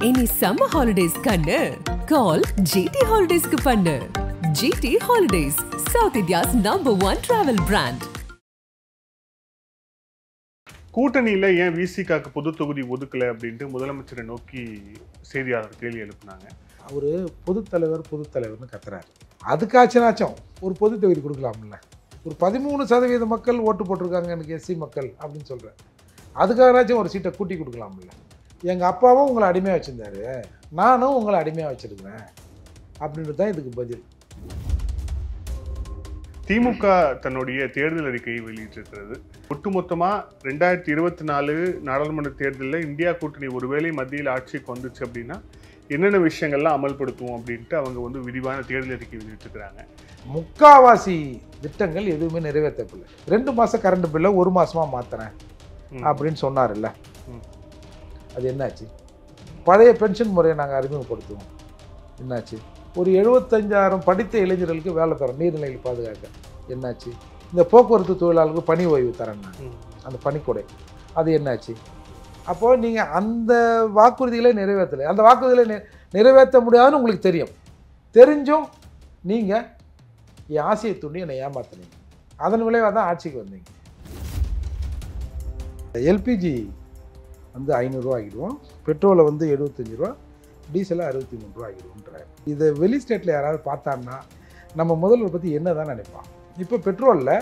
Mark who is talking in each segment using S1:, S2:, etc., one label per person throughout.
S1: இனி summer holidays கண்ணு. கால் GT ஹாலிடேஸ்க்கு பண்ணு. GT Holidays south India's number one travel brand
S2: கூட்டணியில ஏன் விசிகாக்கு பொது தொகுதி ஒதுக்கல அப்படின்ட்டு முதலமைச்சரை நோக்கி செய்தியாளர் கேள்வி எழுப்புனாங்க.
S3: அவர் பொதுத்தலைவர் பொதுத்தலைவர்னு கத்துறாரு. அதுக்காச்சுனாச்சும் ஒரு பொது தொகுதி கொடுக்கலாம்ல. ஒரு பதிமூணு சதவீத மக்கள் ஓட்டு போட்டிருக்காங்க எனக்கு எஸ்சி மக்கள் அப்படின்னு சொல்கிறேன் அதுக்காகனாச்சும் ஒரு சீட்டை கூட்டி கொடுக்கலாம்ல. எங்கள் அப்பாவும் உங்களை அடிமையாக வச்சுருந்தாரு. நானும் உங்களை அடிமையாக வச்சுருக்கிறேன். அப்படின்றது தான் இதுக்கு பதில்.
S2: திமுக தன்னுடைய தேர்தல் அறிக்கையை வெளியிட்டிருக்கிறது. ஒட்டுமொத்தமா ரெண்டாயிரத்தி இருபத்தி நாலு நாடாளுமன்ற தேர்தலில் இந்தியா கூட்டணி ஒருவேளை மத்தியில் ஆட்சிக்கு வந்துச்சு அப்படின்னா என்னென்ன விஷயங்கள்லாம் அமல்படுத்துவோம் அப்படின்ட்டு அவங்க வந்து விரிவான தேர்தல் அறிக்கை வெளியிட்டிருக்கிறாங்க.
S3: முக்காவாசி திட்டங்கள் எதுவுமே நிறைவேற்றப்படல. ரெண்டு மாதம் கரண்ட் பில்லை ஒரு மாதமாக மாற்றுறேன். அப்படின்னு சொன்னார்ல. அது என்னாச்சு? பழைய பென்ஷன் முறையை நாங்கள் அறிமுகப்படுத்துவோம். என்னாச்சு? ஒரு எழுபத்தஞ்சாயிரம் படித்த இளைஞர்களுக்கு வேலை தரோம் நீர்நிலைகள் பாதுகாக்க என்னாச்சு? இந்த போக்குவரத்து தொழிலாளர்களுக்கு பணி ஓய்வு தரேன் நான்.
S2: ம்.
S3: அந்த பணிக்கொடை. அது என்னாச்சு? அப்போது நீங்கள் அந்த வாக்குறுதிகளை நிறைவேற்றலை. அந்த வாக்குறுதிகளை நி- நிறைவேற்ற முடியாதுன்னு உங்களுக்கு தெரியும். தெரிஞ்சும் நீங்கள் என் ஆசையை தூண்டி என்னை ஏமாத்துனீங்க. அதன் விளைவாக தான் ஆட்சிக்கு வந்தீங்க. எல்பிஜி வந்து ஐநூறுரூவா ஆகிடுவோம் பெட்ரோலை வந்து எழுபத்தஞ்சு ரூபா டீசலை அறுபத்தி மூணு ரூபா ஆகிடுவோன்றார் இதை வெளி ஸ்டேட்டில் யாராவது பார்த்தான்னா நம்ம முதல்வர் பற்றி என்ன தான் நினைப்பான்? இப்போ பெட்ரோலில்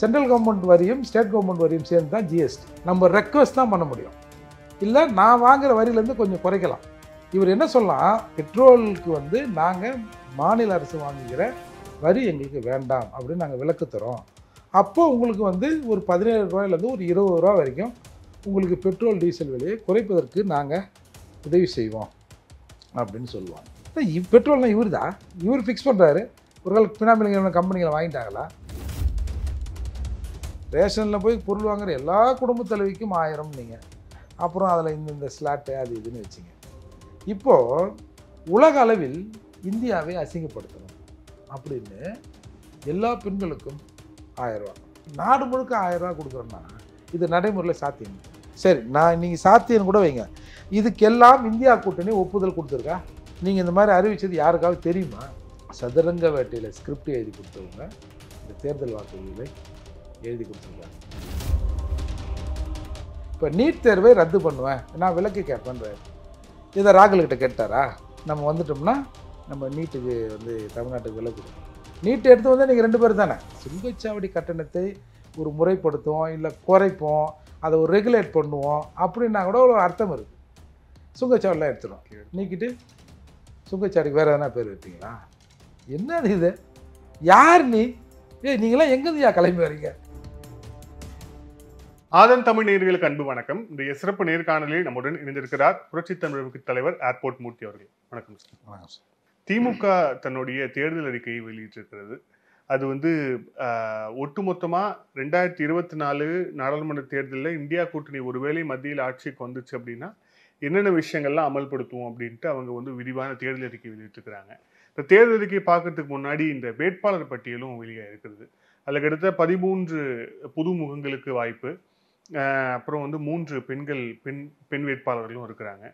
S3: சென்ட்ரல் கவர்மெண்ட் வரியும் ஸ்டேட் கவர்மெண்ட் வரியும் சேர்ந்து தான் ஜிஎஸ்டி. நம்ம ரெக்வஸ்ட் தான் பண்ண முடியும். இல்லை நான் வாங்குகிற வரியிலேருந்து கொஞ்சம் குறைக்கலாம். இவர் என்ன சொல்லலாம்? பெட்ரோலுக்கு வந்து நாங்கள் மாநில அரசு வாங்குகிற வரி எங்களுக்கு வேண்டாம் அப்படின்னு நாங்கள் விளக்கு தரோம். அப்போ உங்களுக்கு வந்து ஒரு பதினேழு ரூபாயிலேருந்து ஒரு இருபது ரூபா வரைக்கும் உங்களுக்கு பெட்ரோல் டீசல் விலையை குறைப்பதற்கு நாங்கள் உதவி செய்வோம் அப்படின்னு சொல்லுவாங்க. பெட்ரோல்னால் இவர் தான் இவர் ஃபிக்ஸ் பண்ணுறாரு ஒரு கால பினாமிலிங்க கம்பெனிகளை வாங்கிட்டாங்களா? ரேஷனில் போய் பொருள் வாங்குற எல்லா குடும்ப தலைவிக்கும் ஆயிரம் நீங்கள் அப்புறம் அதில் இந்த இந்த ஸ்லாட்டு அது இதுன்னு வச்சிங்க. இப்போது உலக அளவில் இந்தியாவை அசிங்கப்படுத்தணும் அப்படின்னு எல்லா பெண்களுக்கும் ஆயிரம் ரூபா நாடு முழுக்க ஆயிரம் ரூபா கொடுக்குறோன்னா இது நடைமுறையில் சாத்தியம். சரி நான் நீங்கள் சாத்தியம் கூட வைங்க. இதுக்கெல்லாம் இந்தியா கூட்டணி ஒப்புதல் கொடுத்துருக்கா? நீங்கள் இந்த மாதிரி அறிவிச்சது யாருக்காவது தெரியுமா? சதுரங்க வேட்டையில் ஸ்கிரிப்ட் எழுதி கொடுத்தவங்க இந்த தேர்தல் வாக்குறுதிகளை எழுதி கொடுத்துருக்காங்க. இப்போ நீட் தேர்வை ரத்து பண்ணுவேன். நான் விலக்கு கேட்பேன்றாரு இதை ராகுல்கிட்ட கேட்டாரா? நம்ம வந்துட்டோம்னா நம்ம நீட்டுக்கு வந்து தமிழ்நாட்டுக்கு விலக்கு நீட் எடுத்து வந்து நீங்கள் ரெண்டு பேர் தானே? சுங்கச்சாவடி கட்டணத்தை ஒரு முறைப்படுத்துவோம் இல்லை குறைப்போம். அதை ஒரு ரெகுலேட் பண்ணுவோம். அப்படின்னா கூட ஒரு அர்த்தம் இருக்குது சுங்கச்சாவடிலாம் எடுத்துரும். நீக்கிட்டு சுங்கச்சாவடிக்கு வேறு எதனா பேர் வைப்பீங்களா? என்னது இது? யார் நீ? ஏய் நீங்களாம் எங்கேருந்துயா கிளம்பி வரீங்க?
S2: ஆதன் தமிழ் நேயர்களுக்கு அன்பு வணக்கம். இந்த சிறப்பு நேர்காணலில் நம்முடன் இணைந்திருக்கிறார் புரட்சி தமிழக தலைவர் ஏர்போர்ட் மூர்த்தி அவர்கள். வணக்கம் சார்
S3: வணக்கம் சார்
S2: திமுக தன்னுடைய தேர்தல் அறிக்கையை வெளியிட்டிருக்கிறது. அது வந்து ஒட்டுமொத்தமாக ரெண்டாயிரத்தி இருபத்தி நாலு நாடாளுமன்ற தேர்தலில் இந்தியா கூட்டணி ஒருவேளை மத்தியில் ஆட்சிக்கு வந்துச்சு அப்படின்னா என்னென்ன விஷயங்கள்லாம் அமல்படுத்துவோம் அப்படின்ட்டு அவங்க வந்து விரிவான தேர்தல் அறிக்கை வெளியிட்டிருக்கிறாங்க. இந்த தேர்தல் அறிக்கையை பார்க்கறதுக்கு முன்னாடி இந்த வேட்பாளர் பட்டியலும் வெளியாக இருக்கிறது. அதில் கிட்டத்தட்ட பதிமூன்று புது முகங்களுக்கு வாய்ப்பு. அப்புறம் வந்து மூன்று பெண்கள் பெண் பெண் வேட்பாளர்களும் இருக்கிறாங்க.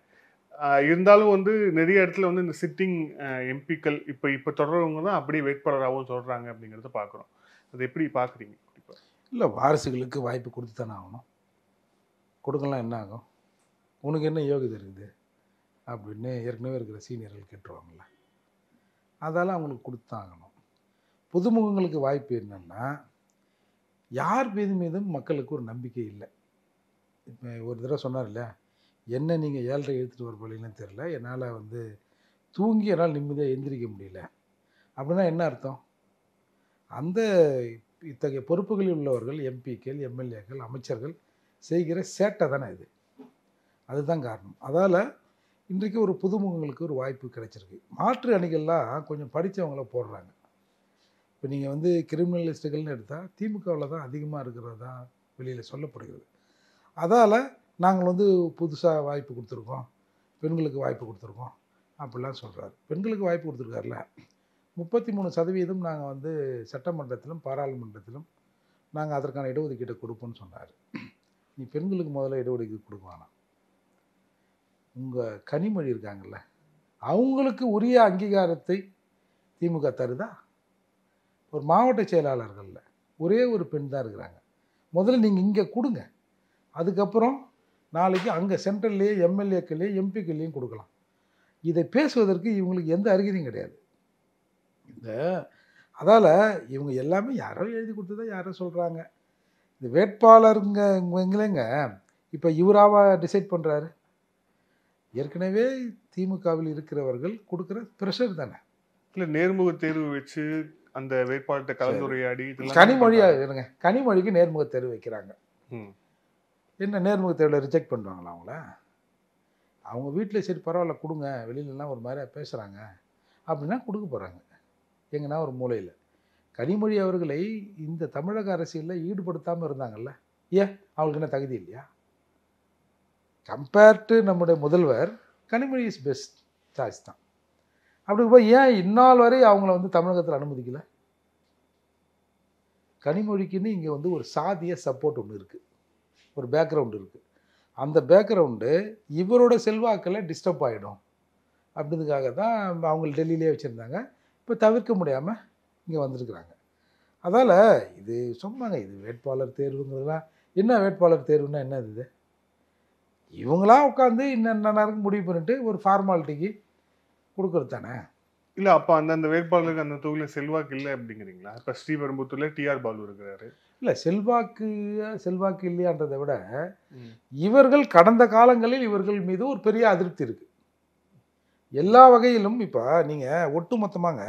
S2: இருந்தாலும் வந்து நிறைய இடத்துல வந்து இந்த சிட்டிங் எம்பிக்கள் இப்போ இப்போ தொடர்றவங்க தான் அப்படியே வேட்பாளராகவும் சொல்கிறாங்க அப்படிங்கிறத பார்க்குறோம் அது எப்படி பார்க்குறீங்க
S3: இல்லை வாரிசுகளுக்கு வாய்ப்பு கொடுத்து தானே ஆகணும். கொடுக்கலாம் என்ன ஆகும்? உனக்கு என்ன யோகிதை இருக்குது? அப்படின்னு ஏற்கனவே இருக்கிற சீனியர்கள் கேட்டுருவாங்கள்ல அதால் அவங்களுக்கு கொடுத்து தான் ஆகணும். புதுமுகங்களுக்கு வாய்ப்பு என்னென்னா யார் மீது மீதும் மக்களுக்கு ஒரு நம்பிக்கை இல்லை. இப்போ ஒரு தடவை சொன்னார் இல்லையா என்ன நீங்கள் ஏழரை எடுத்துகிட்டு வர போலீங்கன்னு தெரில என்னால் வந்து தூங்கி என்னால் நிம்மதியாக எந்திரிக்க முடியல. அப்படின்னா என்ன அர்த்தம்? அந்த இத்தகைய பொறுப்புகளில் உள்ளவர்கள் எம்பிக்கள் எம்எல்ஏக்கள் அமைச்சர்கள் செய்கிற சேட்டை தானே இது. அதுதான் காரணம். அதால் இன்றைக்கு ஒரு புதுமுகங்களுக்கு ஒரு வாய்ப்பு கிடைச்சிருக்கு. மாற்று அணிகள்லாம் கொஞ்சம் படித்தவங்கள போடுறாங்க. இப்போ நீங்கள் வந்து கிரிமினலிஸ்ட்டுகள்னு எடுத்தால் திமுகவில் தான் அதிகமாக இருக்கிறதா வெளியில் சொல்லப்படுகிறது. அதால் நாங்கள் வந்து புதுசாக வாய்ப்பு கொடுத்துருக்கோம். பெண்களுக்கு வாய்ப்பு கொடுத்துருக்கோம். அப்படிலாம் சொல்கிறாரு பெண்களுக்கு வாய்ப்பு கொடுத்துருக்காருல முப்பத்தி மூணு சதவீதம் நாங்கள் வந்து சட்டமன்றத்திலும் பாராளுமன்றத்திலும் நாங்கள் அதற்கான இடஒதுக்கீட்டை கொடுப்போம்னு சொன்னார். நீ பெண்களுக்கு முதல்ல இடஒதுக்கீடு கொடுக்கலாம் உங்கள் கனிமொழி இருக்காங்கல்ல அவங்களுக்கு உரிய அங்கீகாரத்தை திமுக தருதா? ஒரு மாவட்ட செயலாளர்களில் ஒரே ஒரு பெண் தான் இருக்கிறாங்க. முதல்ல நீங்கள் இங்கே கொடுங்க. அதுக்கப்புறம் நாளைக்கு அங்கே சென்ட்ரல்லையே எம்எல்ஏக்கள்லேயும் எம்பிக்கள்லேயும் கொடுக்கலாம். இதை பேசுவதற்கு இவங்களுக்கு எந்த அருகதையும் கிடையாது. இந்த அதால் இவங்க எல்லாமே யாரோ எழுதி கொடுத்ததா யாரோ சொல்கிறாங்க இந்த வேட்பாளருங்க இப்போ இவராவா டிசைட் பண்ணுறாரு ஏற்கனவே திமுகவில் இருக்கிறவர்கள் கொடுக்குற ப்ரெஷர் தானே.
S2: இல்ல நேர்முக தேர்வு வச்சு அந்த வேட்பாளர்கிட்ட கலந்துரையாடி இதெல்லாம்
S3: கனிமொழியா இருங்க. கனிமொழிக்கு நேர்முக தேர்வு வைக்கிறாங்க. என்ன நேர்முக தேர்வில் ரிஜெக்ட் பண்ணுவாங்களா அவங்கள? அவங்க வீட்டில் சரி பரவாயில்ல கொடுங்க. வெளியிலலாம் ஒரு மாதிரியாக பேசுகிறாங்க அப்படின்னா கொடுக்க போகிறாங்க எங்கன்னா ஒரு மூலையில். கனிமொழி அவர்களை இந்த தமிழக அரசியலில் ஈடுபடுத்தாமல் இருந்தாங்கல்ல? ஏன்? அவங்களுக்கு என்ன தகுதி இல்லையா? கம்பேர்டு நம்முடைய முதல்வர் கனிமொழி இஸ் பெஸ்ட் சாய்ஸ் தான். அப்படி போய் ஏன் இந்நாள் வரை அவங்கள வந்து தமிழகத்தில் அனுமதிக்கலை? கனிமொழிக்குன்னு இங்கே வந்து ஒரு சாதிய சப்போர்ட் ஒன்று இருக்குது ஒரு பேக்ரவுண்டு இருக்குது அந்த பேக்ரவுண்டு இவரோட செல்வாக்கில் டிஸ்டர்ப் ஆகிடும் அப்படின்றதுக்காக தான் அவங்க டெல்லியிலே வச்சுருந்தாங்க. இப்போ தவிர்க்க முடியாமல் இங்கே வந்திருக்கிறாங்க. அதால் இது சொன்னாங்க இது வேட்பாளர் தேர்வுங்கிறதுலாம் என்ன வேட்பாளர் தேர்வுனா என்ன இது? இவங்களா உட்காந்து இன்னென்ன நேரம் முடிவு பண்ணிட்டு ஒரு ஃபார்மாலிட்டிக்கு கொடுக்குறது தானே?
S2: இல்லை அப்போ அந்த அந்த வேட்பாளருக்கு அந்த தொகுதியில் செல்வாக்கு இல்லை அப்படிங்கிறீங்களா? இப்போ ஸ்ரீபெரும்புத்தூரில் டிஆர் பாலு இருக்கிறாரு.
S3: இல்லை செல்வாக்கு செல்வாக்கு இல்லையான்றதை விட இவர்கள் கடந்த காலங்களில் இவர்கள் மீது ஒரு பெரிய அதிருப்தி இருக்குது எல்லா வகையிலும் இப்போ நீங்கள் ஒட்டுமொத்தமாங்க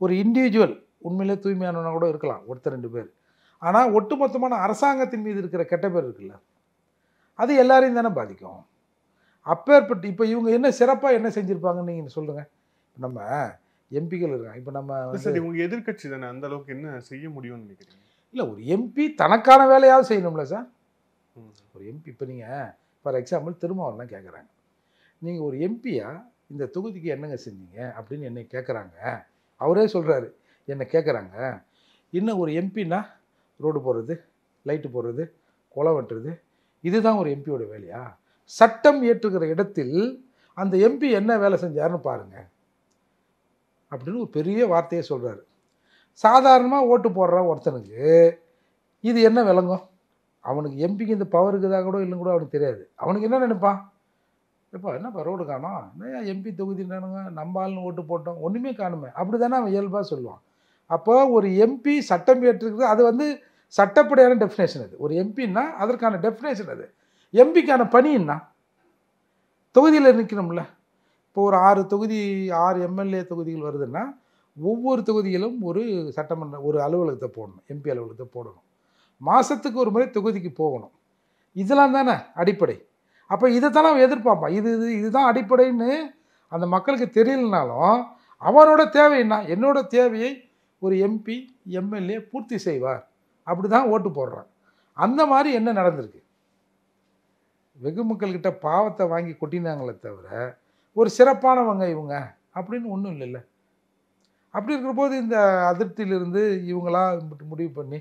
S3: ஒரு இண்டிவிஜுவல் உண்மையிலே தூய்மையானவனா கூட இருக்கலாம் ஒருத்தர் ரெண்டு பேர். ஆனால் ஒட்டுமொத்தமான அரசாங்கத்தின் மீது இருக்கிற கெட்ட பேர் இருக்குல்ல அது எல்லாரையும் தானே பாதிக்கும். அப்பேற்பட்டு இப்போ இவங்க என்ன சிறப்பாக என்ன செஞ்சுருப்பாங்கன்னு நீங்கள் சொல்லுங்கள் நம்ம எம்பிக்கள் இருக்காங்க இப்போ நம்ம
S2: சார் இவங்க எதிர்க்கட்சி தானே அந்த அளவுக்கு என்ன செய்ய முடியும்னு நினைக்கிறீங்க?
S3: இல்லை ஒரு எம்பி தனக்கான வேலையாவது செய்யணும்ல சார். ஒரு எம்பி இப்போ நீங்கள் ஃபார் எக்ஸாம்பிள் திருமாவளம்லாம் கேட்குறாங்க நீங்கள் ஒரு எம்பியா இந்த தொகுதிக்கு என்னங்க செஞ்சீங்க? அப்படின்னு என்னை கேட்குறாங்க அவரே சொல்கிறாரு என்னை கேட்குறாங்க இன்னும் ஒரு எம்பின்னா ரோடு போடுறது லைட்டு போடுறது குளம் வெட்டுறது இதுதான் ஒரு எம்பியோட வேலையா? சட்டம் இயற்றுகிற இடத்தில் அந்த எம்பி என்ன வேலை செஞ்சாருன்னு பாருங்க. அப்படின்னு ஒரு பெரிய வார்த்தையை சொல்கிறாரு சாதாரணமாக ஓட்டு போடுற ஒருத்தனுக்கு இது என்ன விளங்கும்? அவனுக்கு எம்பிக்கு இந்த பவர் இருக்குதா கூட இல்லைன்னு கூட அவனுக்கு தெரியாது. அவனுக்கு என்ன நினைப்பான்? இப்போ என்னப்பா ரோடு காணோம்? என்ன எம்பி தொகுதி என்னங்க நம்ம ஆளுன்னு ஓட்டு போட்டோம் ஒன்றுமே காணுமே. அப்படி தானே அவன் இயல்பாக சொல்லுவான். அப்போ ஒரு எம்பி சட்டம் ஏற்றுக்கிறது அது வந்து சட்டப்படியான டெஃபினேஷன் அது. ஒரு எம்பின்னா அதற்கான டெஃபினேஷன் அது. எம்பிக்கான பணின்னா தொகுதியில் நிற்கணும்ல இப்போ ஒரு ஆறு தொகுதி ஆறு எம்எல்ஏ தொகுதிகள் வருதுன்னா ஒவ்வொரு தொகுதியிலும் ஒரு சட்டமன்ற ஒரு அலுவலகத்தை போடணும் எம்பி அலுவலகத்தை போடணும். மாதத்துக்கு ஒரு முறை தொகுதிக்கு போகணும். இதெல்லாம் தானே அடிப்படை. அப்போ இதை தானே அவன் எதிர்பார்ப்பான். இது இது இதுதான் அடிப்படைன்னு அந்த மக்களுக்கு தெரியலனாலும் அவனோட தேவை என்ன? என்னோட தேவையை ஒரு எம்பி எம்எல்ஏ பூர்த்தி செய்வார். அப்படி தான் ஓட்டு போடுறான். அந்த மாதிரி என்ன நடந்திருக்கு? வெகு மக்கள்கிட்ட பாவத்தை வாங்கி கொட்டினாங்களே தவிர ஒரு சிறப்பானவங்க இவங்க அப்படின்னு ஒன்றும் இல்லைல்ல. அப்படி இருக்கிற போது இந்த அதிருப்தியிலிருந்து இவங்களா முடிவு பண்ணி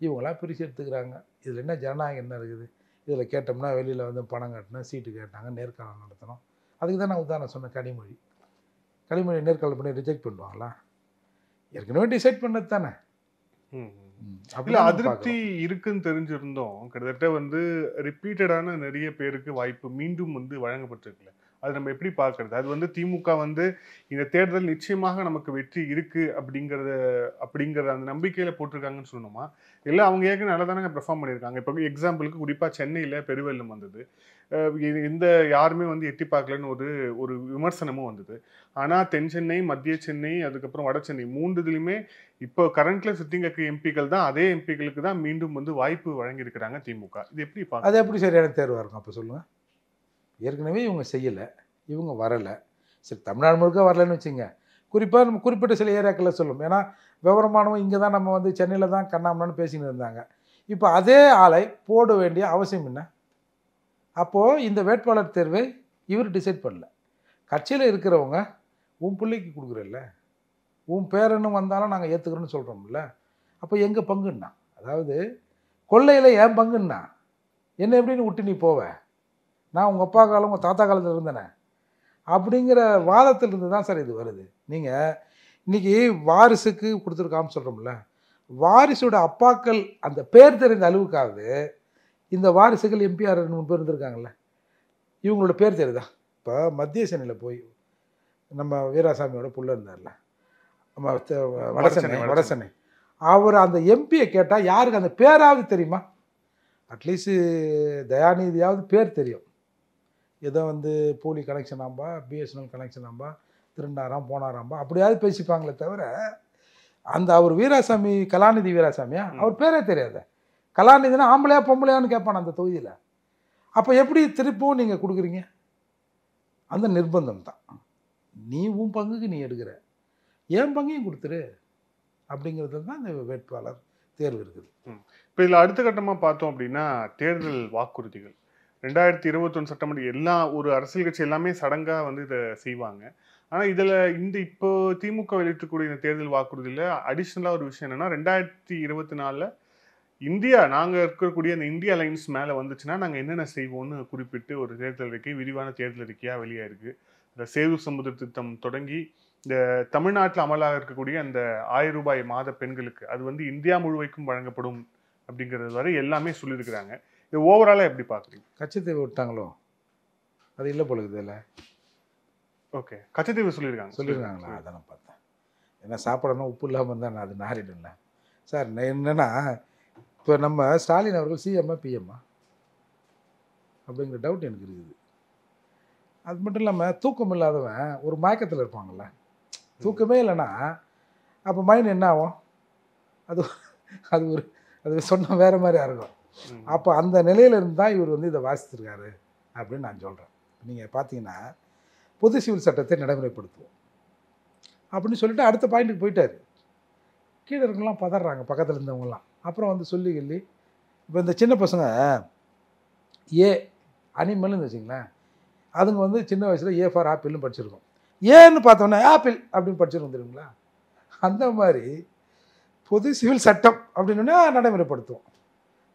S3: இவங்களா பிரித்து எடுத்துக்கிறாங்க. இதில் என்ன ஜனநாயகம் என்ன இருக்குது? இதில் கேட்டோம்னா வெளியில் வந்து பணம் கட்டினோம் சீட்டு கேட்டாங்க நேர்காணல் நடத்தணும். அதுக்கு தான் நான் உதாரணம் சொன்னேன் கனிமொழி. கனிமொழி நேர்காணல் பண்ணி ரிஜெக்ட் பண்ணுவாங்களா? ஏற்கனவே டிசைட் பண்ணது தானே.
S2: இல்ல அதிருப்தி இருக்குன்னு தெரிஞ்சிருந்தோம். கிட்டத்தட்ட வந்து ரிப்பீட்டடான நிறைய பேருக்கு வாய்ப்பு மீண்டும் வந்து வழங்கப்பட்டிருக்குல்ல. அது நம்ம எப்படி பார்க்கறது? அது வந்து திமுக வந்து இந்த தேர்தல் நிச்சயமாக நமக்கு வெற்றி இருக்கு அப்படிங்கறத அப்படிங்கறத அந்த நம்பிக்கையில போட்டிருக்காங்கன்னு சொல்லணுமா? இல்ல அவங்க ஏற்கனவே நல்லா தானே பெர்ஃபார்ம் பண்ணியிருக்காங்க. இப்போ எக்ஸாம்பிளுக்கு குறிப்பா சென்னையில பெருவெள்ளம் வந்தது. இந்த யாருமே வந்து எட்டி பார்க்கலன்னு ஒரு ஒரு விமர்சனமும் வந்தது. ஆனா தென் சென்னை மத்திய சென்னை அதுக்கப்புறம் வட சென்னை மூன்று இதுலையுமே இப்போ கரண்ட்ல சிட்டிங் இருக்க எம்பிக்கள் தான் அதே எம்பிக்களுக்கு தான் மீண்டும் வந்து வாய்ப்பு வழங்கியிருக்கிறாங்க திமுக. இது எப்படி
S3: அது எப்படி சரியான தேர்வாக இருக்கும்? அப்போ சொல்லுங்கள் ஏற்கனவே இவங்க செய்யலை இவங்க வரலை. சரி தமிழ்நாடு முழுக்க வரலன்னு வச்சுங்க. குறிப்பாக நம்ம குறிப்பிட்ட சில ஏரியாக்களில் சொல்லும். ஏன்னா விவரமானவங்க இங்கே தான் நம்ம வந்து சென்னையில் தான் கண்ணாமண்ணான்னு பேசின்னு இருந்தாங்க. இப்போ அதே ஆளை போட வேண்டிய அவசியம் என்ன? அப்போது இந்த வேட்பாளர் தேர்வை இவர் டிசைட் பண்ணல. கட்சியில் இருக்கிறவங்க உன் பிள்ளைக்கு கொடுக்குறல்ல. உன் பேரனும் வந்தாலும் நாங்கள் ஏற்றுக்கிறோன்னு சொல்கிறோம்ல அப்போ எங்கள் பங்குன்னா? அதாவது கொள்ளையில் ஏன் பங்குன்னா? என்ன எப்படின்னு விட்டு நீ போவ. நான் உங்கள் அப்பா காலம் உங்கள் தாத்தா காலத்தில் இருந்தேனே. அப்படிங்கிற வாதத்திலிருந்து தான் சார் இது வருது. நீங்கள் இன்னைக்கு வாரிசுக்கு கொடுத்துருக்காம சொல்கிறோம்ல வாரிசோட அப்பாக்கள் அந்த பேர் தெரிந்த அளவுக்காவது இந்த வாரிசுகள் எம்பிஆர் மூணு பேர் இருந்திருக்காங்கல்ல. இவங்களோட பேர் தெரியுதா? இப்போ மத்திய சென்னையில் போய் நம்ம வீராசாமியோட புள்ள இருந்தார்ல. நம்ம வடசென்னை.
S2: வடசென்னை.
S3: அவர் அந்த எம்பியை கேட்டால் யாருக்கு அந்த பேராவது தெரியுமா? அட்லீஸ்ட் தயாநிதியாவது பேர் தெரியும். ஏதோ வந்து போலி கனெக்ஷன் ஆம்பா பிஎஸ்என்எல் கனெக்ஷன் ஆம்பா திருநாராம் போனாராம்பா அப்படியாவது பேசிப்பாங்களே தவிர அந்த அவர் வீராசாமி கலாநிதி வீராசாமியா? அவர் பேரே தெரியாத. கலாநிதினா ஆம்பளையா பொம்பளையான்னு கேட்பான் அந்த தொகுதியில்? அப்போ எப்படி திருப்பவும் நீங்கள் கொடுக்குறீங்க? அந்த நிர்பந்தம் தான். நீ உன் பங்குக்கு நீ எடுக்கிற. என் பங்கையும் கொடுத்துரு. அப்படிங்கிறது தான் இந்த வேட்பாளர் தேர்வு இருக்குது.
S2: இப்போ இதில் அடுத்த கட்டமாக பார்த்தோம் அப்படின்னா தேர்தல் வாக்குறுதிகள். ரெண்டாயிரத்தி இருபத்தொன்று சட்டமன்ற எல்லா ஒரு அரசியல் கட்சி எல்லாமே சடங்காக வந்து இதை செய்வாங்க. ஆனால் இதில் இந்த இப்போ திமுக வெளியிட்டக்கூடிய இந்த தேர்தல் வாக்குறுதியில் அடிஷ்னலாக ஒரு விஷயம் என்னென்னா ரெண்டாயிரத்தி இருபத்தி நாலில் இந்தியா நாங்கள் இருக்கக்கூடிய அந்த இந்தியா லைன்ஸ் மேலே வந்துச்சுன்னா நாங்கள் என்னென்ன செய்வோம்னு குறிப்பிட்டு ஒரு தேர்தல் அறிக்கை விரிவான தேர்தல் அறிக்கையாக வெளியாயிருக்கு. இந்த சேது சமுதிர திட்டம் தொடங்கி இந்த தமிழ்நாட்டில் அமலாக இருக்கக்கூடிய அந்த ஆயிரம் ரூபாய் மாத பெண்களுக்கு அது வந்து இந்தியா முழுவைக்கும் வழங்கப்படும் அப்படிங்கிறது வரை எல்லாமே சொல்லியிருக்கிறாங்க. இது ஓவராலாக எப்படி பார்க்குறீங்க
S3: கட்சித்தீவு விட்டாங்களோ? அது இல்லை போல இதில்.
S2: ஓகே. கச்சத்தீவு சொல்லியிருக்காங்க.
S3: சொல்லியிருக்காங்களா? அதை நான் பார்த்தேன். ஏன்னா சாப்பிடணும்? உப்பு இல்லாமல் இருந்தால் நான் அது நாரிடும்ல சார் நான் என்னன்னா இப்போ நம்ம ஸ்டாலின் அவர்கள் சிஎம்மா பிஎம்மா அப்படிங்கிற டவுட் எனக்கு இருக்குது. அது மட்டும் இல்லாமல் தூக்கம் இல்லாதவன் ஒரு மயக்கத்தில் இருப்பாங்கல்ல. தூக்கமே இல்லைன்னா அப்போ மைண்ட் என்ன ஆகும்? அது அது ஒரு அது சொன்னால் வேறு மாதிரி இருக்கும். அப்போ அந்த நிலையிலிருந்து தான் இவர் வந்து இதை வாசித்திருக்காரு அப்படின்னு நான் சொல்கிறேன் நீங்கள் பார்த்தீங்கன்னா பொது சிவில் சட்டத்தை நடைமுறைப்படுத்துவோம். அப்படின்னு சொல்லிட்டு அடுத்த பாயிண்ட்டுக்கு போயிட்டார். கீழே இருக்கவங்களாம் பதறாங்க பக்கத்தில் இருந்தவங்கலாம். அப்புறம் வந்து சொல்லி கல்லி இப்போ இந்த சின்ன பசங்க ஏ அனிமல்னு வச்சுங்களேன் அதுங்க வந்து சின்ன வயசில் ஏ ஃபார் ஆப்பிள்னு படிச்சிருக்கோம். ஏன்னு பார்த்தோன்னா ஆப்பிள் அப்படின்னு படிச்சிருக்கோம் தெரியுங்களா? அந்த மாதிரி பொது சிவில் சட்டம் அப்படின்னா நடைமுறைப்படுத்துவோம்.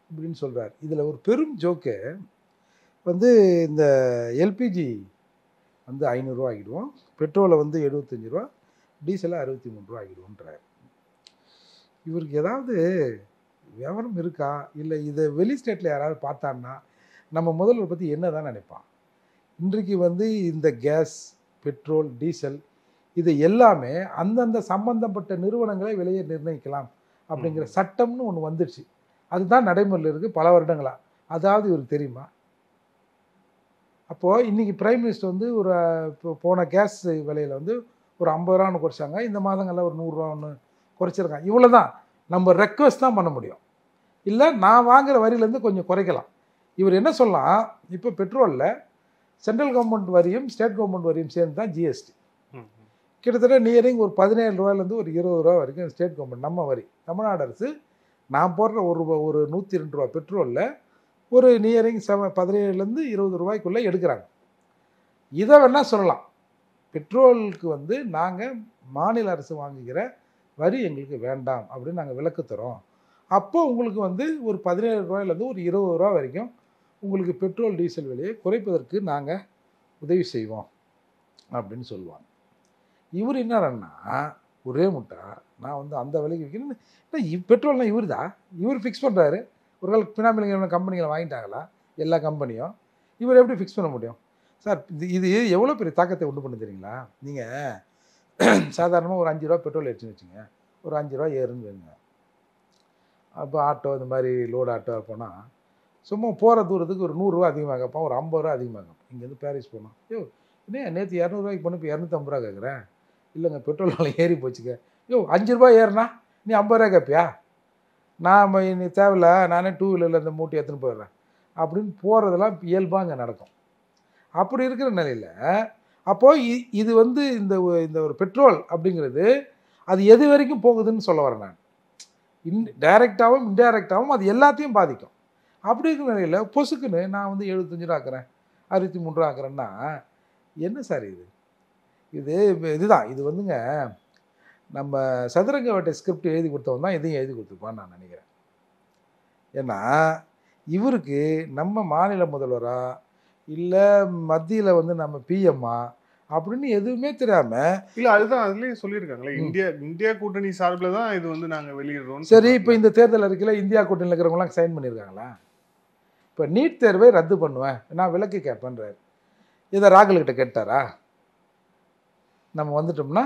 S3: அப்படின்னு சொல்கிறார் இதில் ஒரு பெரும் ஜோக்கு வந்து இந்த எல்பிஜி வந்து ஐநூறுரூவா ஆகிடுவோம் பெட்ரோலை வந்து எழுபத்தஞ்சு ரூபா டீசலை அறுபத்தி மூணு ரூபா ஆகிடுவோன்றார் இவருக்கு ஏதாவது விவரம் இருக்கா? இல்லை இதை வெளி ஸ்டேட்டில் யாராவது பார்த்தான்னா நம்ம முதல்வர் பற்றி என்ன தான் நினைப்பான்? இன்றைக்கு வந்து இந்த கேஸ் பெட்ரோல் டீசல் இது எல்லாமே அந்தந்த சம்பந்தப்பட்ட நிறுவனங்களை விலையை நிர்ணயிக்கலாம் அப்படிங்கிற சட்டம்னு ஒன்று வந்துடுச்சு. அதுதான் நடைமுறையில் இருக்குது பல வருடங்களா? அதாவது இவருக்கு தெரியுமா? அப்போது இன்றைக்கி பிரைம் மினிஸ்டர் வந்து ஒரு போன கேஸ் விலையில் வந்து ஒரு ஐம்பது ரூபான்னு குறைச்சாங்க. இந்த மாதங்களில் ஒரு நூறுரூவா ஒன்று குறைச்சிருக்காங்க. இவ்வளோ தான் நம்ம ரெக்வஸ்ட் தான் பண்ண முடியும். இல்லை நான் வாங்குற வரியிலேருந்து கொஞ்சம் குறைக்கலாம். இவர் என்ன சொல்லலாம்? இப்போ பெட்ரோலில் சென்ட்ரல் கவர்மெண்ட் வரியும் ஸ்டேட் கவர்மெண்ட் வரியும் சேர்ந்து தான் ஜிஎஸ்டி. கிட்டத்தட்ட நியரிங் ஒரு பதினேழு ரூபாயிலேருந்து ஒரு இருபது ரூபா வரைக்கும் ஸ்டேட் கவர்மெண்ட் நம்ம வரி. தமிழ்நாடு அரசு நான் போடுற ஒரு ரூபா ஒரு நூற்றி ரெண்டு ரூபா பெட்ரோலில் ஒரு நியரிங் செவ பதினேழுலேருந்து இருபது ரூபாய்க்குள்ளே எடுக்கிறாங்க. இதை வேணால் சொல்லலாம். பெட்ரோலுக்கு வந்து நாங்கள் மாநில அரசு வாங்குகிற வரி எங்களுக்கு வேண்டாம் அப்படின்னு நாங்கள் விளக்கு தரோம் அப்போது உங்களுக்கு வந்து ஒரு பதினேழு ரூபாயிலேருந்து ஒரு இருபது ரூபா வரைக்கும் உங்களுக்கு பெட்ரோல் டீசல் விலையை குறைப்பதற்கு நாங்கள் உதவி செய்வோம் அப்படின்னு சொல்லுவாங்க. இவர் என்னன்னா ஒரே முட்டா. நான் வந்து அந்த விலைக்கு விற்கிறேன் பெட்ரோல்னா இவர் தான் இவர் ஃபிக்ஸ் பண்ணுறாரு ஒரு கால பினாமிலிங்க கம்பெனிகளை வாங்கிட்டாங்களா? எல்லா கம்பெனியும். இவர் எப்படி ஃபிக்ஸ் பண்ண முடியும்? சார் இது இது எவ்வளோ பெரிய தாக்கத்தை உண்டு பண்ண தெரியுங்களா? நீங்கள் சாதாரணமாக ஒரு அஞ்சு ரூபா பெட்ரோல் எடுத்துன்னு வச்சுங்க. ஒரு அஞ்சு ரூபா ஏறுன்னு வைங்க. அப்போ ஆட்டோ இந்த மாதிரி லோடு ஆட்டோ போனால் சும்மா போகிற தூரத்துக்கு ஒரு நூறுரூவா அதிகமாக கேட்பான். ஒரு ஐம்பது ரூபா அதிகமாக கேட்பான். இங்கேருந்து பாரிஸ் போனோம் ஐயோ என்ன நேற்று இரநூறுவாய்க்கு போன இப்போ இரநூத்தம்பது ரூபா கேட்குறேன். இல்லைங்க பெட்ரோல் விலை ஏறி போச்சுக்க யோ அஞ்சு ரூபா ஏறுனா? நீ ஐம்பது ரூபா கேட்பியா நான் நீ தேவையில்ல நானே டூ வீலரில் இந்த மூட்டை எடுத்துன்னு போயிடுறேன். அப்படின்னு போகிறதெல்லாம் இயல்பாக அங்கே நடக்கும். அப்படி இருக்கிற நிலையில் அப்போது இ- இது வந்து இந்த இந்த ஒரு பெட்ரோல் அப்படிங்கிறது அது எது வரைக்கும் போகுதுன்னு சொல்ல வரேன் நான். இன் டைரெக்டாகவும் இன்டைரக்டாகவும் அது எல்லாத்தையும் பாதிக்கும். அப்படி இருக்கிற நிலையில் பொசுக்குன்னு நான் வந்து எழுபத்தஞ்சு ரூபா ஆக்குறேன் அறுபத்தி மூணு ரூபா ஆக்குறேன்னா என்ன சார் இது? இது இதுதான். இது வந்துங்க நம்ம சதுரங்க வேட்டை ஸ்கிரிப்ட் எழுதி கொடுத்தவன் தான் இதையும் எழுதி கொடுத்துருப்பான்னு நான் நினைக்கிறேன். ஏன்னா இவருக்கு நம்ம மாநில முதல்வராக இல்லை மத்தியில் வந்து நம்ம பிஎம்மா அப்படின்னு எதுவுமே தெரியாமல்
S2: இல்ல அதுதான் அதுலயே சொல்லியிருக்காங்களே. இந்தியா இந்தியா கூட்டணி சார்பில் தான் இது வந்து நாங்க வெளியிடுறோம்
S3: சரி இப்போ இந்த தேர்தல் அறிக்கையில் இந்தியா கூட்டணியில் இருக்கிறவங்களாம் சைன் பண்ணியிருக்காங்களா? இப்போ நீட் தேர்வை ரத்து பண்ணுவேன் நான் விலக்கு கேட்பேன்றாரு. இதை ராகுல்கிட்ட கேட்டாரா? நம்ம வந்துட்டோம்னா